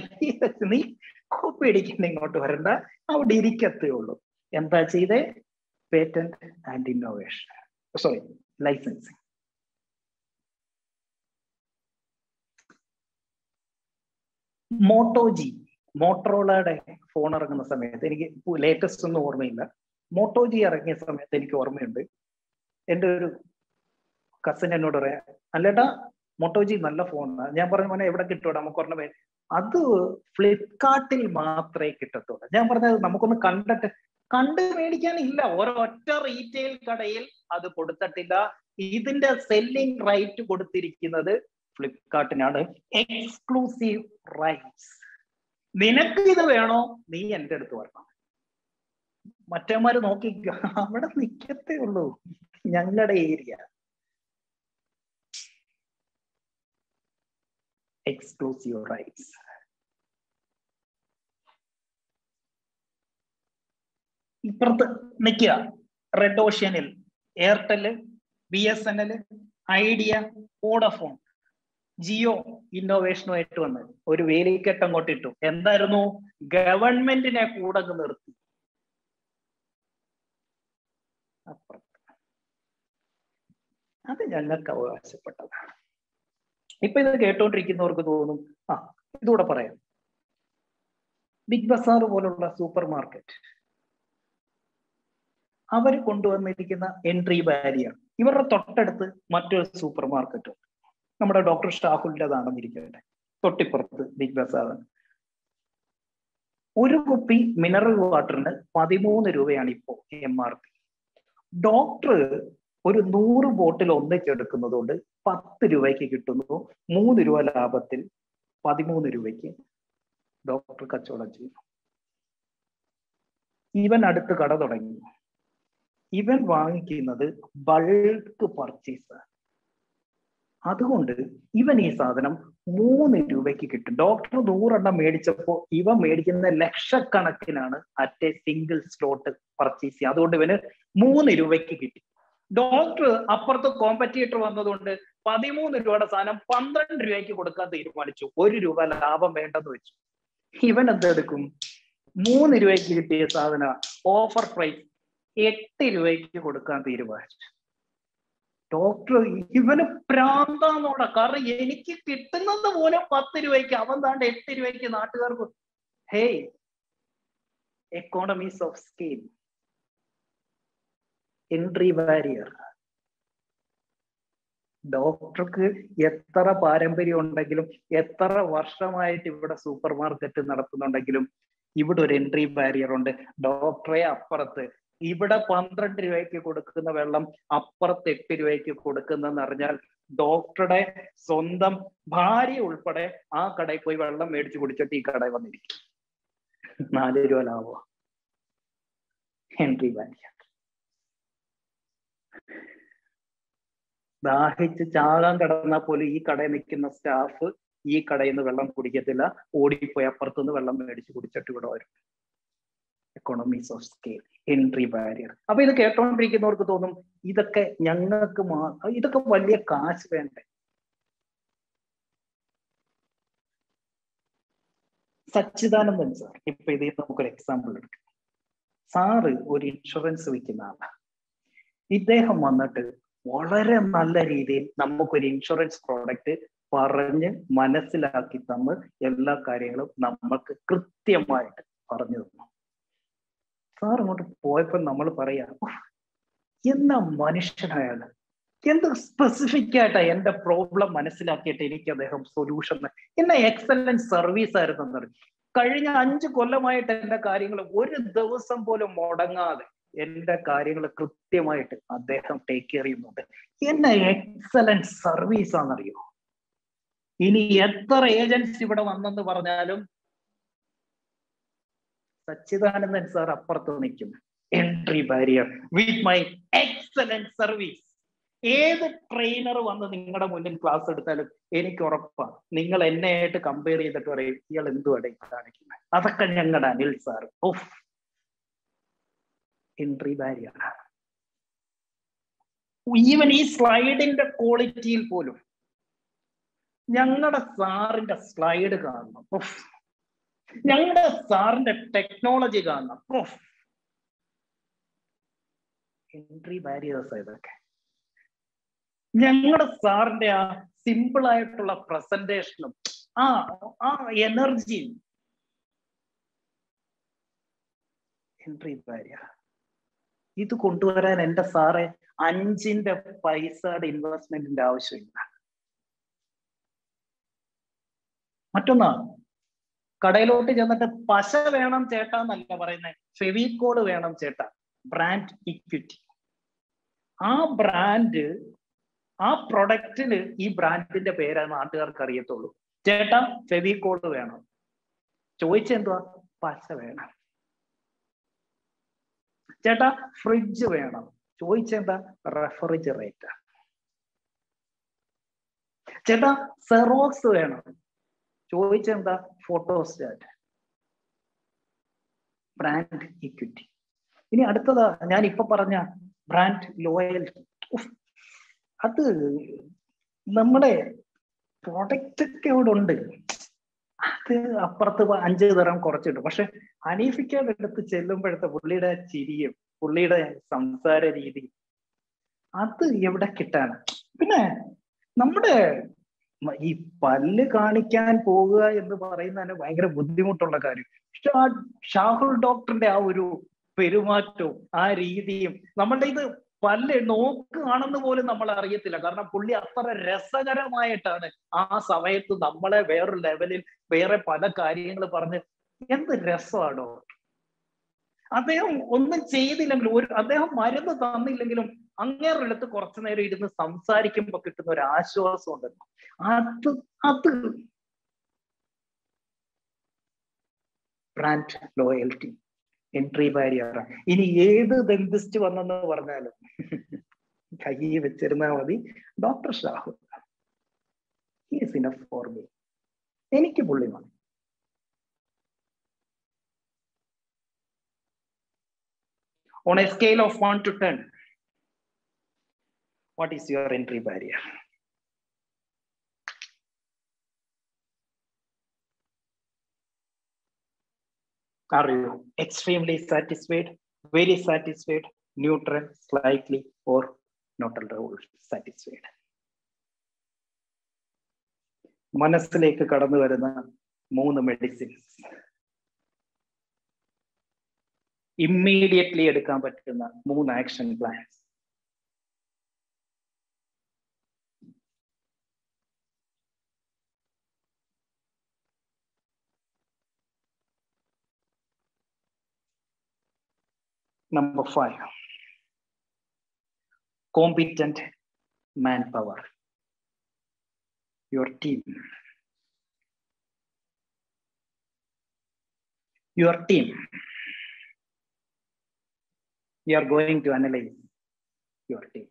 നീ കോപ്പി അടിക്കുന്ന ഇങ്ങോട്ട് വരണ്ട. അവിടെ ഇരിക്കത്തേ ഉള്ളൂ. എന്താ ചെയ്തേ? Patent and innovation sorry licensing Moto G മോട്ടറോളയുടെ phone ഇറങ്ങുന്ന സമയത്ത് എനിക്ക് ലേറ്റസ്റ്റ് ഒന്നും ഓർമ്മയില്ല. മോട്ടോ ജി ഇറങ്ങിയ സമയത്ത് എനിക്ക് ഓർമ്മയുണ്ട്. എന്റെ ഒരു കസിൻ എന്നോട് പറയാം അല്ലേട്ടാ മോട്ടോ ജി നല്ല ഫോണാണ് ഞാൻ പറഞ്ഞ മോനെ എവിടെ കിട്ടുമോ നമുക്ക് ഒരെണ്ണം അത് ഫ്ലിപ്കാർട്ടിൽ മാത്രമേ കിട്ടത്തുള്ളൂ. ഞാൻ പറഞ്ഞത് നമുക്കൊന്ന് കണ്ടിട്ട് കണ്ട് മേടിക്കാൻ ഇല്ല ഒരൊറ്റ റീറ്റെയിൽ കടയിൽ അത് കൊടുത്തിട്ടില്ല. ഇതിന്റെ സെല്ലിംഗ് റൈറ്റ് കൊടുത്തിരിക്കുന്നത് ഫ്ലിപ്കാർട്ടിനാണ് എക്സ്ക്ലൂസീവ് റൈറ്റ്സ് നിനക്ക് ഇത് വേണോ? നീ എന്റെ അടുത്ത് വരണം. മറ്റേമാര് നോക്കി അവിടെ നിൽക്കത്തേ ഉള്ളൂ. ഞങ്ങളുടെ ഏരിയ. എക്സ്ക്ലൂസീവ് റൈറ്റ്സ് ഇപ്പുറത്ത് നിൽക്കുക red ഓഷ്യനിൽ Airtel B S N L Idea Vodafone Jio ഇന്നോവേഷനുമായിട്ട് വന്ന് ഒരു വേലിക്കെട്ട് അങ്ങോട്ട് ഇട്ടു. എന്തായിരുന്നു? ഗവൺമെന്റിനെ കൂടെ നിർത്തി. അത് ഞങ്ങൾക്ക് അവകാശപ്പെട്ടതാണ്. ഇപ്പൊ ഇത് കേട്ടോണ്ടിരിക്കുന്നവർക്ക് തോന്നും ആ ഇതുകൂടെ പറയാം. ബിഗ് ബസാർ പോലുള്ള സൂപ്പർ മാർക്കറ്റ് അവർ കൊണ്ടുവന്നിരിക്കുന്ന എൻട്രി ബാരിയർ ഇവരുടെ തൊട്ടടുത്ത് മറ്റൊരു സൂപ്പർ മാർക്കറ്റ് ഉണ്ട്. നമ്മുടെ ഡോക്ടർ ഷാഹുലിന്റെതാണെന്നിരിക്കട്ടെ തൊട്ടിപ്പുറത്ത് ബിഗ് ബസാർ ഒരു കുപ്പി മിനറൽ വാട്ടറിന് പതിമൂന്ന് രൂപയാണ് ഇപ്പോൾ എം ആർ പി ഡോക്ടർ ഒരു നൂറ് ബോട്ടിൽ ഒന്നിച്ചെടുക്കുന്നത് കൊണ്ട് പത്ത് രൂപയ്ക്ക് കിട്ടുന്നു. മൂന്ന് രൂപ ലാഭത്തിൽ പതിമൂന്ന് രൂപയ്ക്ക് ഡോക്ടർ കച്ചവടം ചെയ്യുന്നു. ഇവൻ അടുത്ത് കട തുടങ്ങി. ഇവൻ വാങ്ങിക്കുന്നത് ബൾക്ക് പർച്ചേസ് അതുകൊണ്ട് ഇവൻ ഈ സാധനം മൂന്ന് രൂപയ്ക്ക് കിട്ടും. ഡോക്ടർ നൂറെണ്ണം മേടിച്ചപ്പോ ഇവ മേടിക്കുന്ന ലക്ഷക്കണക്കിനാണ് at a single slot purchase ചെയ്യുക. അതുകൊണ്ട് ഇവന് മൂന്ന് രൂപയ്ക്ക് കിട്ടി. ഡോക്ടർ അപ്പുറത്ത് കോമ്പറ്റീറ്റർ വന്നതുകൊണ്ട് പതിമൂന്ന് രൂപയുടെ സാധനം പന്ത്രണ്ട് രൂപയ്ക്ക് കൊടുക്കാൻ തീരുമാനിച്ചു. ഒരു രൂപ ലാഭം വേണ്ടെന്ന് വെച്ചു. ഇവൻ എന്തെടുക്കും മൂന്ന് രൂപയ്ക്ക് കിട്ടിയ സാധന ഓഫർ പ്രൈസ് എട്ട് രൂപയ്ക്ക് കൊടുക്കാൻ തീരുമാനിച്ചു. ഡോക്ടർ ഇവന് പ്രാന്താന്നോട. കാരണം എനിക്ക് കിട്ടുന്നത് പോലെ പത്ത് രൂപയ്ക്ക് അവൻ താണ്ട് എട്ട് രൂപയ്ക്ക് നാട്ടുകാർക്ക് hey economies of scale entry barrier ഡോക്ടർക്ക് എത്ര പാരമ്പര്യം ഉണ്ടെങ്കിലും എത്ര വർഷമായിട്ട് ഇവിടെ സൂപ്പർ മാർക്കറ്റ് നടത്തുന്നുണ്ടെങ്കിലും ഇവിടെ ഒരു എൻട്രി ബാരിയർ ഉണ്ട്. ഡോക്ടറെ അപ്പുറത്ത് ഇവിടെ പന്ത്രണ്ട് രൂപയ്ക്ക് കൊടുക്കുന്ന വെള്ളം അപ്പുറത്ത് എട്ട് രൂപയ്ക്ക് കൊടുക്കുന്നതെന്ന് അറിഞ്ഞാൽ ഡോക്ടറുടെ സ്വന്തം ഭാര്യ ഉൾപ്പെടെ ആ കടയിൽ പോയി വെള്ളം മേടിച്ചു കുടിച്ചിട്ട് ഈ കടയിൽ വന്നിരിക്കും. നാല് രൂപ ലാഭം ഹെൻറി ബാരിയർ ദാഹിച്ച് ചാകാൻ കിടന്നാൽ പോലും ഈ കടയിൽ നിൽക്കുന്ന സ്റ്റാഫ് ഈ കടയിൽ നിന്ന് വെള്ളം കുടിക്കത്തില്ല. ഓടിപ്പോയി അപ്പുറത്തുനിന്ന് വെള്ളം മേടിച്ച് കുടിച്ചിട്ട് ഇവിടെ വരും. Economies of scale entry barrier അപ്പൊ ഇത് കേട്ടോണ്ടിരിക്കുന്നവർക്ക് തോന്നും ഇതൊക്കെ ഞങ്ങൾക്ക് ഇതൊക്കെ വലിയ കാശ് വേണ്ടേ? സച്ചിദാനന്ദൻ സാർ ഇപ്പൊ ഇതിൽ നമുക്കൊരു എക്സാമ്പിൾ എടുക്കാം. സാറ് ഒരു ഇൻഷുറൻസ് വിൽക്കുന്ന ആളാണ് ഇദ്ദേഹം വന്നിട്ട് വളരെ നല്ല രീതിയിൽ നമുക്കൊരു ഇൻഷുറൻസ് പ്രോഡക്റ്റ് പറഞ്ഞ് മനസ്സിലാക്കി തന്ന് എല്ലാ കാര്യങ്ങളും നമ്മൾക്ക് കൃത്യമായിട്ട് പറഞ്ഞു തന്നു. സാർ അങ്ങോട്ട് പോയപ്പോൾ നമ്മൾ പറയാ എന്ന മനുഷ്യനായാൽ എന്ത് സ്പെസിഫിക് ആയിട്ടാ എന്റെ പ്രോബ്ലം മനസ്സിലാക്കിയിട്ട് എനിക്ക് അദ്ദേഹം സൊല്യൂഷൻ എന്നെ എക്സലന്റ് സർവീസ് ആയിരുന്നു എന്നറിയും കഴിഞ്ഞ അഞ്ച് കൊല്ലമായിട്ട് എന്റെ കാര്യങ്ങൾ ഒരു ദിവസം പോലും മുടങ്ങാതെ എന്റെ കാര്യങ്ങൾ കൃത്യമായിട്ട് അദ്ദേഹം ടേക്ക് കെയർ ചെയ്യുന്നുണ്ട്. എന്നെ എക്സലന്റ് സർവീസ് ആണെന്നറിയോ? ഇനി എത്ര ഏജൻസി ഇവിടെ വന്നെന്ന് പറഞ്ഞാലും സച്ചിദാനന്ദൻ സാർ അപ്പുറത്ത് നിൽക്കും. Entry barrier with my excellent service ഏത് ട്രെയിനർ വന്ന് നിങ്ങളുടെ മുന്നിൽ ക്ലാസ് എടുത്താലും എനിക്ക് ഉറപ്പാണ്. നിങ്ങൾ എന്നെ ആയിട്ട് കമ്പയർ ചെയ്തിട്ട് പറയും ഇയാൾ എന്തുവാടെ കാണിക്കുന്നത് അതൊക്കെ ഞങ്ങളുടെ Anil sir. Of entry barrier even ഈ സ്ലൈഡിന്റെ ക്വാളിറ്റിയിൽ പോലും ഞങ്ങളുടെ സാറിന്റെ സ്ലൈഡ് കാണണം. ഞങ്ങളുടെ സാറിന്റെ ടെക്നോളജി കാണണം. എൻട്രി ബാരിയേഴ്സ് ഇതൊക്കെ. ഞങ്ങളുടെ സാറിന്റെ ആ സിമ്പിൾ ആയിട്ടുള്ള പ്രസന്റേഷനും ആ ആ എനർജിയും എൻട്രി ബാരിയർ ഇത് കൊണ്ടുവരാൻ എന്റെ സാറെ അഞ്ചിന്റെ പൈസയുടെ ഇൻവെസ്റ്റ്മെന്റിന്റെ ആവശ്യമില്ല. മറ്റൊന്നാ കടയിലോട്ട് ചെന്നിട്ട് പശ വേണം ചേട്ടാ എന്നല്ല പറയുന്നത് ഫെവിക്കോഡ് വേണം ചേട്ടാ. ബ്രാൻഡ് ഇക്വിറ്റി ആ ബ്രാൻഡ് ആ പ്രൊഡക്റ്റിന് ഈ ബ്രാൻഡിന്റെ പേര് നാട്ടുകാർക്ക് അറിയത്തുള്ളൂ. ചേട്ടാ ഫെവിക്കോഡ് വേണം. ചോദിച്ചെന്തുവാ പശ വേണം. ചേട്ടാ ഫ്രിഡ്ജ് വേണം. ചോദിച്ചെന്താ റെഫ്രിജറേറ്റർ ചേട്ടാ സെറോക്സ് വേണം. ചോദിച്ചെന്താ ഫോട്ടോസ്റ്റാറ്റ് ബ്രാൻഡ് ഇക്വിറ്റി ഇനി അടുത്തതാ ഞാൻ ഇപ്പൊ പറഞ്ഞ ബ്രാൻഡ് ലോയൽറ്റി അത് നമ്മുടെ പ്രൊഡക്റ്റ് ഒക്കെ അവിടെ ഉണ്ട്. അത് അപ്പുറത്ത് അഞ്ച് തരം കുറച്ചിട്ടു പക്ഷെ ഹനീഫിക്കയുടെ അടുത്ത് ചെല്ലുമ്പോഴത്തെ പുള്ളിയുടെ ചിരിയും പുള്ളിയുടെ സംസാര രീതി അത് എവിടെ കിട്ടാണ് പിന്നെ നമ്മുടെ ഈ പല്ല് കാണിക്കാൻ പോകുക എന്ന് പറയുന്നതിന് ഭയങ്കര ബുദ്ധിമുട്ടുള്ള കാര്യം. പക്ഷെ ആ ഷാഹുൽ ഡോക്ടറിന്റെ ആ ഒരു പെരുമാറ്റവും ആ രീതിയും നമ്മളുടെ ഇത് പല്ല് നോക്കുകയാണെന്ന് പോലും നമ്മൾ അറിയത്തില്ല. കാരണം പുള്ളി അത്ര രസകരമായിട്ടാണ് ആ സമയത്ത് നമ്മളെ വേറൊരു ലെവലിൽ വേറെ പല കാര്യങ്ങൾ പറഞ്ഞ് എന്ത് രസമാണോ അദ്ദേഹം ഒന്നും ചെയ്തില്ലെങ്കിലും ഒരു അദ്ദേഹം മരുന്ന് തന്നില്ലെങ്കിലും അങ്ങേറെ അടുത്ത് കുറച്ചു നേരം ഇരുന്ന് സംസാരിക്കുമ്പോൾ കിട്ടുന്ന ഒരു ആശ്വാസം ഉണ്ടല്ലോ. അത് അത് ബ്രാൻഡ് ലോയൽറ്റി എൻട്രി ബാരിയർ ഇനി ഏത് ദന്തിസ്റ്റ് വന്നെന്ന് പറഞ്ഞാലും കൈ വെച്ചിരുന്നാൽ മതി. ഡോക്ടർ ഷാഹു. ഫോർ മീ എനിക്ക് പുള്ളി മതി. On a scale of 1 to 10 what is your entry barrier are you extremely satisfied very satisfied neutral slightly or not at all satisfied മനസ്സിലേക്ക് കടന്നു വരുന്ന മൂന്ന് മെഡിസിൻസ് ഇമ്മീഡിയറ്റ്ലി എടുക്കാൻ പറ്റുന്ന മൂന്ന് action plans Number five, competent manpower. Your team. Your team. We are going to analyze your team.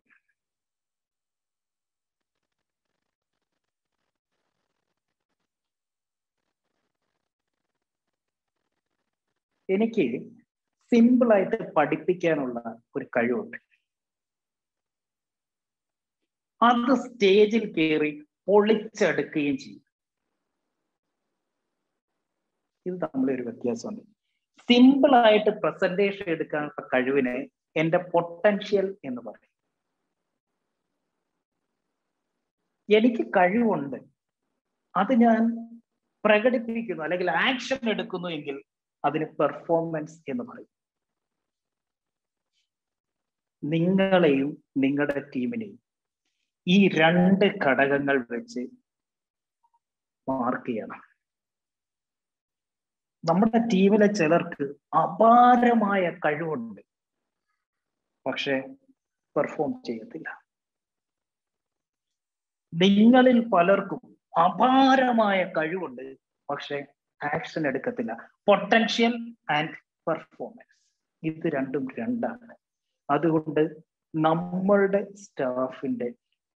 എനിക്ക് simple ആയിട്ട് പഠിപ്പിക്കാനുള്ള ഒരു കഴിവുണ്ട്. അത് സ്റ്റേജിൽ കയറി പൊളിച്ചെടുക്കുകയും ചെയ്യും. ഇത് തമ്മിലൊരു വ്യത്യാസമുണ്ട്. സിമ്പിളായിട്ട് പ്രസന്റേഷൻ എടുക്കാനുള്ള കഴിവിനെ എന്റെ പൊട്ടൻഷ്യൽ എന്ന് പറയും. എനിക്ക് കഴിവുണ്ട്. അത് ഞാൻ പ്രകടിപ്പിക്കുന്നു അല്ലെങ്കിൽ ആക്ഷൻ എടുക്കുന്നു എങ്കിൽ അതിന് പെർഫോമൻസ് എന്ന് പറയും. നിങ്ങളെയും നിങ്ങളുടെ ടീമിനെയും ഈ രണ്ട് ഘടകങ്ങൾ വെച്ച് മാർക്ക് ചെയ്യണം. നമ്മുടെ ടീമിലെ ചിലർക്ക് അപാരമായ കഴിവുണ്ട് പക്ഷെ പെർഫോം ചെയ്യത്തില്ല. നിങ്ങളിൽ പലർക്കും അപാരമായ കഴിവുണ്ട് പക്ഷെ ആക്ഷൻ എടുക്കത്തില്ല. പൊട്ടൻഷ്യൽ ആൻഡ് പെർഫോമൻസ് ഇത് രണ്ടും രണ്ടാണ്. അതുകൊണ്ട് നമ്മളുടെ സ്റ്റാഫിന്റെ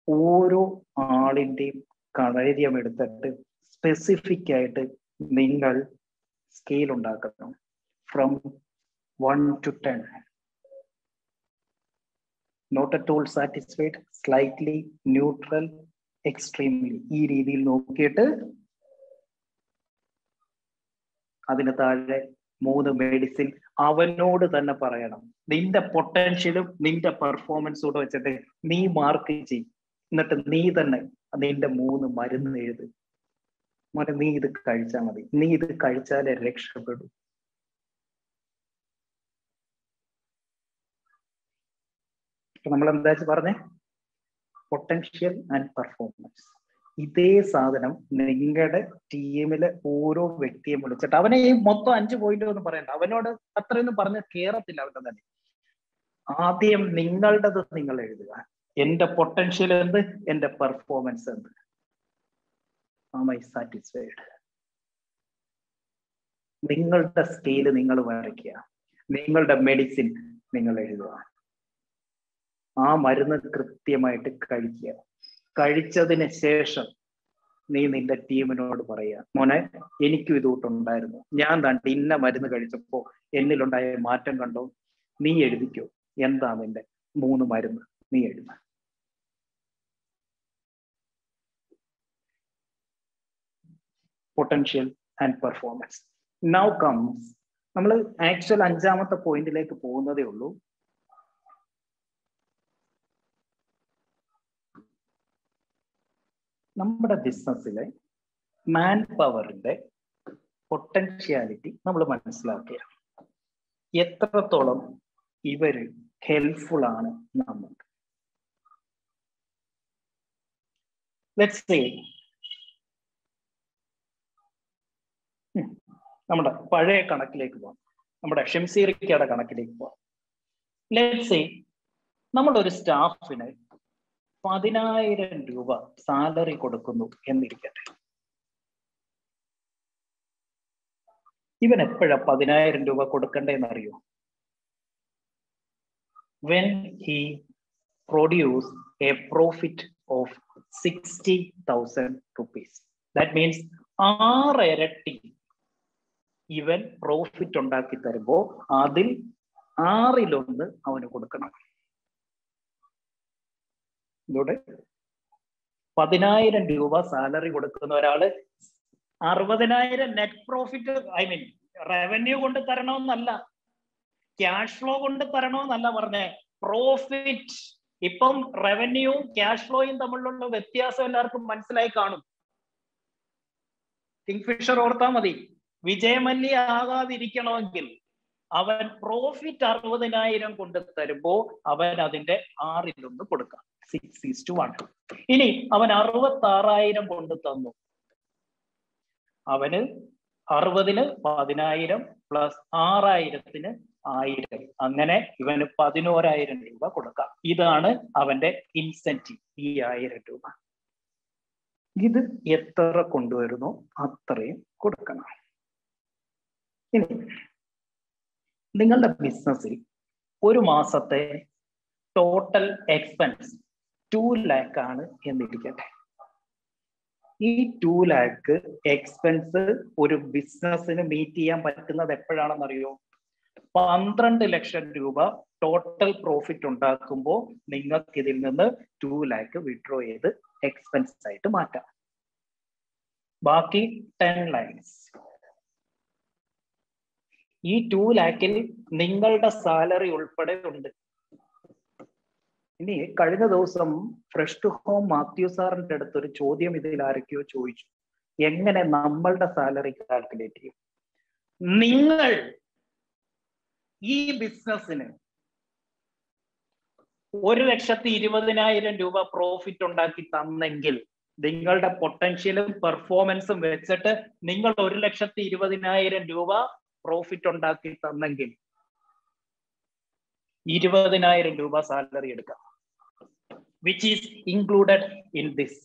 ഓരോ ആളിന്റെയും കളരിയം എടുത്തിട്ട് സ്പെസിഫിക് ആയിട്ട് നിങ്ങൾ സ്കെയിൽ ഉണ്ടാക്കണം. From one to ten not at all satisfied slightly neutral extremely ഈ രീതിയിൽ നോക്കിയിട്ട് അതിന് താഴെ മൂന്ന് മെഡിസിൻ അവനോട് തന്നെ പറയണം. നിന്റെ പൊട്ടൻഷ്യലും നിന്റെ പെർഫോമൻസും കൂടെ വെച്ചിട്ട് നീ മാർക്ക് ചെയ് എന്നിട്ട് നീ തന്നെ നിന്റെ മൂന്ന് മരുന്ന് എഴുത്. മോനെ നീ ഇത് കഴിച്ചാൽ മതി. നീ ഇത് കഴിച്ചാലേ രക്ഷപ്പെടൂ. നമ്മൾ എന്താ പറഞ്ഞേ? പൊട്ടൻഷ്യൽ ആൻഡ് പെർഫോമൻസ് ഇതേ സാധനം നിങ്ങളുടെ ടീമിലെ ഓരോ വ്യക്തിയെ വിളിച്ചിട്ട് അവനെ ഈ മൊത്തം അഞ്ച് പോയിന്റ് ഒന്നും പറയണ്ട. അവനോട് അത്രയൊന്നും പറഞ്ഞ് കേറത്തില്ല അവന്റെ തന്നെ ആദ്യം നിങ്ങളുടേത് നിങ്ങൾ എഴുതുക. എന്റെ പൊട്ടൻഷ്യൽ എന്ത്? എന്റെ പെർഫോമൻസ് എന്ത്? ആം ഐ സാറ്റിസ്ഫൈഡ് നിങ്ങളുടെ സ്കെയിൽ നിങ്ങൾ വരയ്ക്കുക. നിങ്ങളുടെ മെഡിസിൻ നിങ്ങൾ എഴുതുക. ആ മരുന്ന് കൃത്യമായിട്ട് കഴിക്കുക. കഴിച്ചതിന് ശേഷം നീ നിന്റെ ടീമിനോട് പറയുക മോനെ എനിക്കും ഇതുകൊണ്ടുണ്ടായിരുന്നു ഞാൻ താണ്ട് ഇന്ന മരുന്ന് കഴിച്ചപ്പോ എന്നിലുണ്ടായ മാറ്റം കണ്ടോ? നീ എഴുതിക്കോ. എന്താ നിന്റെ മൂന്ന് മരുന്ന്? നീ എഴുത. Potential and performance now comes നമ്മൾ ആക്ച്വൽ അഞ്ചാമത്തെ പോയിന്റിലേക്ക് പോകുന്നതേ ഉള്ളൂ. നമ്മുടെ ബിസിനസ്സിലെ മാൻ പവറിന്റെ പൊട്ടൻഷ്യാലിറ്റി നമ്മൾ മനസ്സിലാക്കുക എത്രത്തോളം ഇവർ ഹെൽപ്ഫുൾ ആണ് നമുക്ക്. ലെറ്റ്സ് നമ്മുടെ പഴയ കണക്കിലേക്ക് പോവാം. നമ്മുടെ ഷംസീറിക്കയുടെ കണക്കിലേക്ക് പോവാം. ലെറ്റ്സ് സേ നമ്മളൊരു സ്റ്റാഫിന് പതിനായിരം രൂപ സാലറി കൊടുക്കുന്നു എന്നിരിക്കട്ടെ. ഇവൻ എപ്പോഴാ പതിനായിരം രൂപ കൊടുക്കണ്ടേന്ന് അറിയോ when he produce a profit of sixty thousand rupees that means ആറ് ഇരട്ടി ഇവൻ പ്രോഫിറ്റ് ഉണ്ടാക്കി തരുമ്പോ അതിൽ ആറിലൊന്ന് അവന് കൊടുക്കണം. ഇതോടെ. പതിനായിരം രൂപ സാലറി കൊടുക്കുന്ന ഒരാൾ അറുപതിനായിരം net profit I mean revenue കൊണ്ട് തരണമെന്നല്ല ക്യാഷ് ഫ്ലോ കൊണ്ട് തരണമെന്നല്ല പറഞ്ഞേ. പ്രോഫിറ്റ് ഇപ്പം റവന്യൂവും ക്യാഷ് ഫ്ലോയും തമ്മിലുള്ള വ്യത്യാസം എല്ലാവർക്കും മനസ്സിലായി കാണും. കിങ്ഫിഷർ ഓർത്താ മതി. വിജയമല്യ ആകാതിരിക്കണമെങ്കിൽ അവൻ പ്രോഫിറ്റ് അറുപതിനായിരം കൊണ്ട് തരുമ്പോ അവൻ അതിന്റെ ആറിലൊന്ന് കൊടുക്കാം. സിക്സ് ഈസ് ടു വൺ ഇനി അവൻ അറുപത്തി ആറായിരം കൊണ്ട് തന്നു. അവന് അറുപതിന് പതിനായിരം പ്ലസ് ആറായിരത്തിന് ആയിരം. അങ്ങനെ ഇവന് പതിനോരായിരം രൂപ കൊടുക്കാം. ഇതാണ് അവന്റെ ഇൻസെന്റീവ് ഈ ആയിരം രൂപ. ഇത് എത്ര കൊണ്ടുവരുന്നു അത്രയും കൊടുക്കണം. ഇനി നിങ്ങളുടെ ബിസിനസ്സിൽ ഒരു മാസത്തെ ടോട്ടൽ എക്സ്പെൻസ് ടു ലാക്ക് ആണ് എന്നിരിക്കട്ടെ. ഈ ടു ലാക്ക് എക്സ്പെൻസ് ഒരു ബിസിനസ്സിന് മീറ്റ് ചെയ്യാൻ പറ്റുന്നത് എപ്പോഴാണെന്നറിയോ? പന്ത്രണ്ട് ലക്ഷം രൂപ ടോട്ടൽ പ്രോഫിറ്റ് ഉണ്ടാക്കുമ്പോൾ നിങ്ങൾക്ക് ഇതിൽ നിന്ന് ടു ലാക്ക് വിഡ്രോ ചെയ്ത് എക്സ്പെൻസ് ആയിട്ട് മാറ്റാം. ബാക്കി ടെൻ ലാക്സ് ഈ ടു ലാക്കിൽ നിങ്ങളുടെ സാലറി ഉൾപ്പെടെ ഉണ്ട്. ഇനി കഴിഞ്ഞ ദിവസം ഫ്രഷ് ടു ഹോം മാത്യു സാറിന്റെ അടുത്ത് ഒരു ചോദ്യം ഇതിൽ ആരൊക്കെയോ ചോദിച്ചു. എങ്ങനെ നമ്മളുടെ സാലറി കാൽക്കുലേറ്റ് ചെയ്യും? നിങ്ങൾ ഈ ബിസിനസ്സിന് ഒരു ലക്ഷത്തി ഇരുപതിനായിരം രൂപ പ്രോഫിറ്റ് ഉണ്ടാക്കി തന്നെങ്കിൽ നിങ്ങളുടെ പൊട്ടൻഷ്യലും പെർഫോമൻസും വെച്ചിട്ട് നിങ്ങൾ ഒരു ലക്ഷത്തി ഇരുപതിനായിരം രൂപ പ്രോഫിറ്റ് ഉണ്ടാക്കി തന്നെങ്കിൽ ഇരുപതിനായിരം രൂപ സാലറി എടുക്കാം. Which is included in this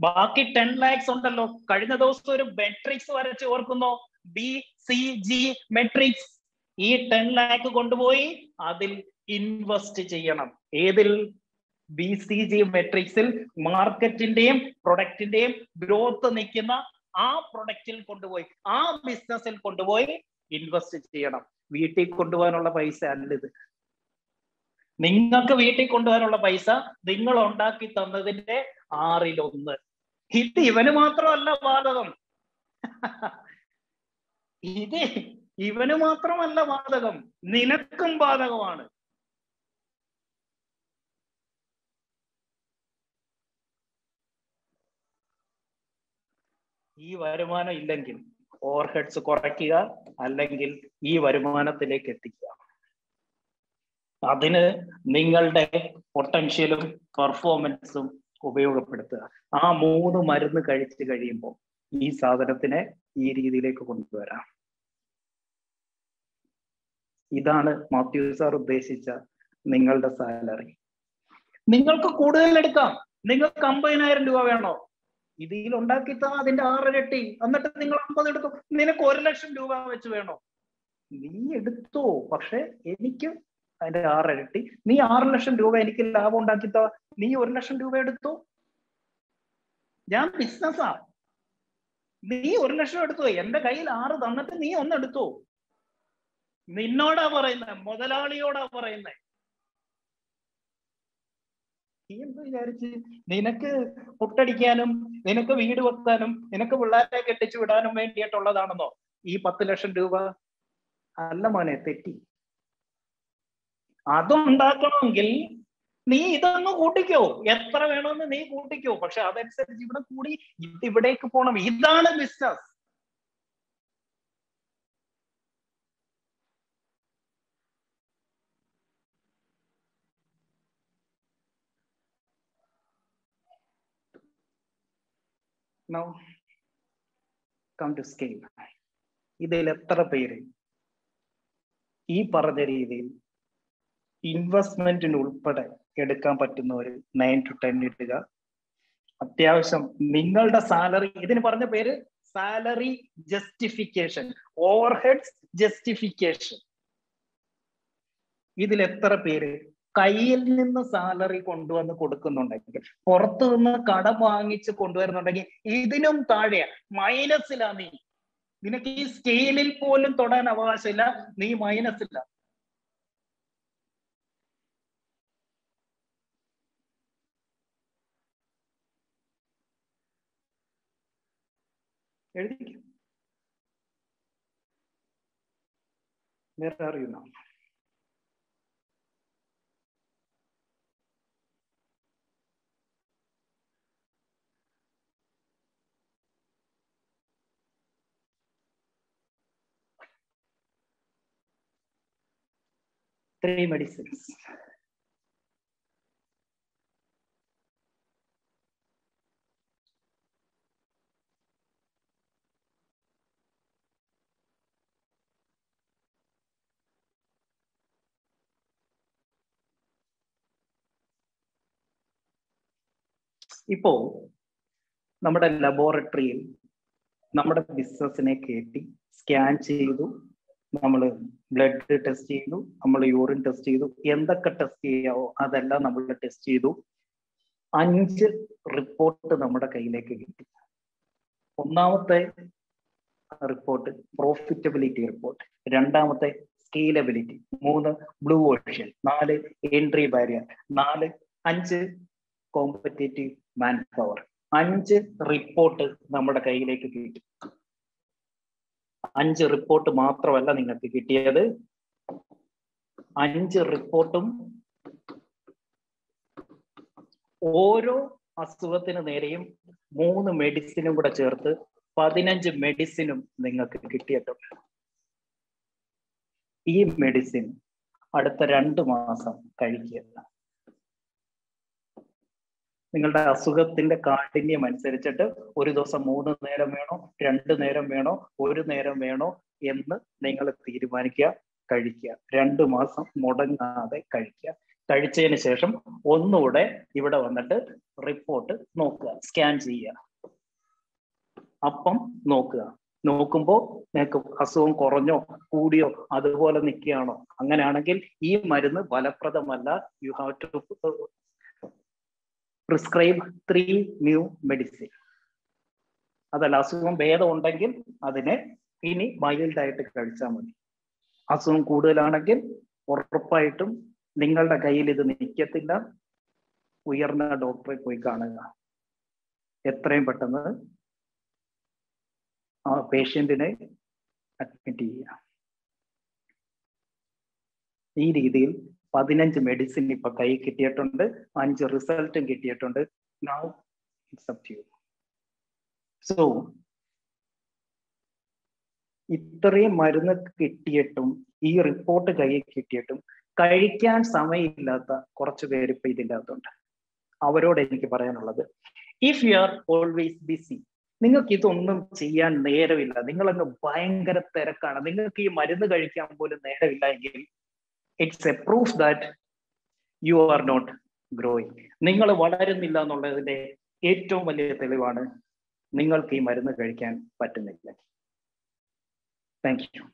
ബാക്കി ടെൻ ലാക്സ് ഉണ്ടല്ലോ. കഴിഞ്ഞ ദിവസം ഒരു മെട്രിക്സ് വരച്ച് ഓർക്കുന്നോ? ബി സി ജി മെട്രിക്സ് ഈ ടെൻ ലാക്ക് കൊണ്ടുപോയി അതിൽ ഇൻവെസ്റ്റ് ചെയ്യണം. ഏതിൽ? ബി സി ജി മെട്രിക്സിൽ മാർക്കറ്റിന്റെയും പ്രൊഡക്റ്റിന്റെയും ഗ്രോത്ത് നിൽക്കുന്ന ആ പ്രൊഡക്റ്റിൽ കൊണ്ടുപോയി ആ ബിസിനസ്സിൽ കൊണ്ടുപോയി ഇൻവെസ്റ്റ് ചെയ്യണം. വീട്ടിൽ കൊണ്ടുപോകാനുള്ള പൈസ അല്ല ഇത്. നിങ്ങൾക്ക് വീട്ടിൽ കൊണ്ടുപോകാനുള്ള പൈസ നിങ്ങൾ ഉണ്ടാക്കി തന്നതിന്റെ ആറിലൊന്ന്. ഇത് ഇവന് മാത്രമല്ല ബാധകം ഇത് ഇവന് മാത്രമല്ല ബാധകം നിനക്കും ബാധകമാണ്. ഈ വരുമാനം ഇല്ലെങ്കിൽ ഓവർഹെഡ്സ് കുറയ്ക്കുക അല്ലെങ്കിൽ ഈ വരുമാനത്തിലേക്ക് എത്തിക്കുക. അതിന് നിങ്ങളുടെ പൊട്ടൻഷ്യലും പെർഫോമൻസും ഉപയോഗപ്പെടുത്തുക. ആ മൂന്ന് മരുന്ന് കഴിച്ചു കഴിയുമ്പോൾ ഈ സാധനത്തിനെ ഈ രീതിയിലേക്ക് കൊണ്ടുവരാം. ഇതാണ് മാത്യു സാർ ഉദ്ദേശിച്ച നിങ്ങളുടെ സാലറി നിങ്ങൾക്ക് കൂടുതൽ എടുക്കാം. നിങ്ങൾക്ക് അമ്പതിനായിരം രൂപ വേണോ? ഇതിൽ ഉണ്ടാക്കിത്താ അതിന്റെ ആറിരട്ടി. എന്നിട്ട് നിങ്ങൾ അമ്പത് എടുത്തു നിനക്ക് ഒരു ലക്ഷം രൂപ വെച്ച് വേണോ? നീ എടുത്തോ. പക്ഷെ എനിക്ക് അതിന്റെ ആറിരട്ടി. നീ ആറ് ലക്ഷം രൂപ എനിക്ക് ലാഭം ഉണ്ടാക്കിത്താ. നീ ഒരു ലക്ഷം രൂപ എടുത്തു? ഞാൻ ബിസിനസ്സാ നീ ഒരു ലക്ഷം എടുത്തു? എന്റെ കയ്യിൽ ആറ് തന്നിട്ട് നീ ഒന്ന് എടുത്തു? നിന്നോടാ പറയുന്നത് മുതലാളിയോടാ പറയുന്നത് നീ എന്ത് വിചാരിച്ച് നിനക്ക് പൊട്ടടിക്കാനും നിനക്ക് വീട് വെക്കാനും നിനക്ക് പിള്ളേരെ കെട്ടിച്ചു വിടാനും വേണ്ടിയിട്ടുള്ളതാണെന്നോ? ഈ പത്ത് ലക്ഷം രൂപ? അല്ല മോനെ തെറ്റി. അതുണ്ടാക്കണമെങ്കിൽ നീ ഇതൊന്ന് കൂട്ടിക്കോ. എത്ര വേണമെന്ന് നീ കൂട്ടിക്കോ. പക്ഷെ അതനുസരിച്ച് ഇവിടെ കൂടി ഇത് ഇവിടേക്ക് പോണം. ഇതാണ് business Now, come to scale. ഇതിൽ എത്ര പേര്? ഈ പറഞ്ഞ രീതിയിൽ ഇൻവെസ്റ്റ്മെന്റിന് ഉൾപ്പെടെ എടുക്കാൻ പറ്റുന്ന ഒരു നയൻ ടു ടെൻ ഇടുക. അത്യാവശ്യം നിങ്ങളുടെ സാലറി ഇതിന് പറഞ്ഞ പേര് സാലറി ജസ്റ്റിഫിക്കേഷൻ ഓവർഹെഡ്സ് ജസ്റ്റിഫിക്കേഷൻ ഇതിൽ എത്ര പേര്? കയ്യിൽ നിന്ന് സാലറി കൊണ്ടുവന്ന് കൊടുക്കുന്നുണ്ടെങ്കിൽ പുറത്തു നിന്ന് കടം വാങ്ങിച്ച് കൊണ്ടുവരുന്നുണ്ടെങ്കിൽ ഇതിനും താഴെ മൈനസിലാ നീ. നിനക്ക് ഈ സ്കെയിലിൽ പോലും തൊടാൻ അവകാശമില്ല. നീ മൈനസില്ല എഴുതിക്കും. വേറെ അറിയുന്ന three medicines. ഇപ്പോൾ നമ്മുടെ ലബോറട്ടറിയിൽ നമ്മുടെ ബിസിനസ്സിനെ കയറ്റി സ്കാൻ ചെയ്തു നമ്മൾ ബ്ലഡ് ടെസ്റ്റ് ചെയ്തു നമ്മൾ യൂറിൻ ടെസ്റ്റ് ചെയ്തു എന്തൊക്കെ ടെസ്റ്റ് ചെയ്യാവോ അതെല്ലാം നമ്മൾ ടെസ്റ്റ് ചെയ്തു. അഞ്ച് റിപ്പോർട്ട് നമ്മുടെ കയ്യിലേക്ക് കിട്ടി. ഒന്നാമത്തെ റിപ്പോർട്ട് പ്രോഫിറ്റബിലിറ്റി റിപ്പോർട്ട് രണ്ടാമത്തെ സ്കേലബിലിറ്റി മൂന്ന് ബ്ലൂ ഓഷ്യൻ നാല് എൻട്രി ബാരിയർ നാല് അഞ്ച് കോമ്പറ്റേറ്റീവ് മാൻ പവർ അഞ്ച് റിപ്പോർട്ട് നമ്മുടെ കയ്യിലേക്ക് കിട്ടി. അഞ്ച് റിപ്പോർട്ട് മാത്രമല്ല നിങ്ങൾക്ക് കിട്ടിയത്. അഞ്ച് റിപ്പോർട്ടും ഓരോ അസുഖത്തിന് നേരെയും മൂന്ന് മെഡിസിനും കൂടെ ചേർത്ത് പതിനഞ്ച് മെഡിസിനും നിങ്ങൾക്ക് കിട്ടിയിട്ടുണ്ട്. ഈ മെഡിസിൻ അടുത്ത രണ്ട് മാസം കഴിക്കുക. നിങ്ങളുടെ അസുഖത്തിന്റെ കാഠിന്യം അനുസരിച്ചിട്ട് ഒരു ദിവസം മൂന്ന് നേരം വേണോ രണ്ട് നേരം വേണോ ഒരു നേരം വേണോ എന്ന് നിങ്ങൾ തീരുമാനിക്കുക കഴിക്കുക. രണ്ട് മാസം മുടങ്ങാതെ കഴിക്കുക. കഴിച്ചതിന് ശേഷം ഒന്നുകൂടെ ഇവിടെ വന്നിട്ട് റിപ്പോർട്ട് നോക്കുക സ്കാൻ ചെയ്യുക. അപ്പം നോക്കുക. നോക്കുമ്പോൾ നിങ്ങൾക്ക് അസുഖം കുറഞ്ഞോ കൂടിയോ അതുപോലെ നിൽക്കുകയാണോ? അങ്ങനെയാണെങ്കിൽ ഈ മരുന്ന് ഫലപ്രദമല്ല. You have to prescribe three new medicine അതല്ല അസുഖം ഭേദം ഉണ്ടെങ്കിൽ അതിനെ ഇനി മൈൽഡ് ആയിട്ട് കഴിച്ചാൽ മതി. അസുഖം കൂടുതലാണെങ്കിൽ ഉറപ്പായിട്ടും നിങ്ങളുടെ കയ്യിൽ ഇത് നിൽക്കത്തില്ല. ഉയർന്ന ഡോക്ടറെ പോയി കാണുക. എത്രയും പെട്ടെന്ന് ആ പേഷ്യന്റിനെ അഡ്മിറ്റ് ചെയ്യുക. ഈ രീതിയിൽ പതിനഞ്ച് മെഡിസിൻ ഇപ്പൊ കൈ കിട്ടിയിട്ടുണ്ട്. അഞ്ച് റിസൾട്ടും കിട്ടിയിട്ടുണ്ട്. നൗ അപ് യു സോ ഇത്രയും മരുന്ന് കിട്ടിയിട്ടും ഈ റിപ്പോർട്ട് കയ്യിൽ കിട്ടിയിട്ടും കഴിക്കാൻ സമയമില്ലാത്ത കുറച്ച് പേര് ഇപ്പൊ ഇതില്ലാത്തുണ്ട് അവരോട് എനിക്ക് പറയാനുള്ളത്. If you are always busy നിങ്ങൾക്ക് ഇതൊന്നും ചെയ്യാൻ നേരമില്ല. നിങ്ങളങ്ങ് ഭയങ്കര തിരക്കാണ്. നിങ്ങൾക്ക് ഈ മരുന്ന് കഴിക്കാൻ പോലും നേരമില്ല എങ്കിൽ it's a proof that you are not growing നിങ്ങൾ വളരുന്നില്ല എന്നുള്ളതിന്റെ ഏറ്റവും വലിയ തെളിവാണ് നിങ്ങൾക്ക് ഈ മരുന്ന് കഴിക്കാൻ പറ്റുന്നില്ല. Thank you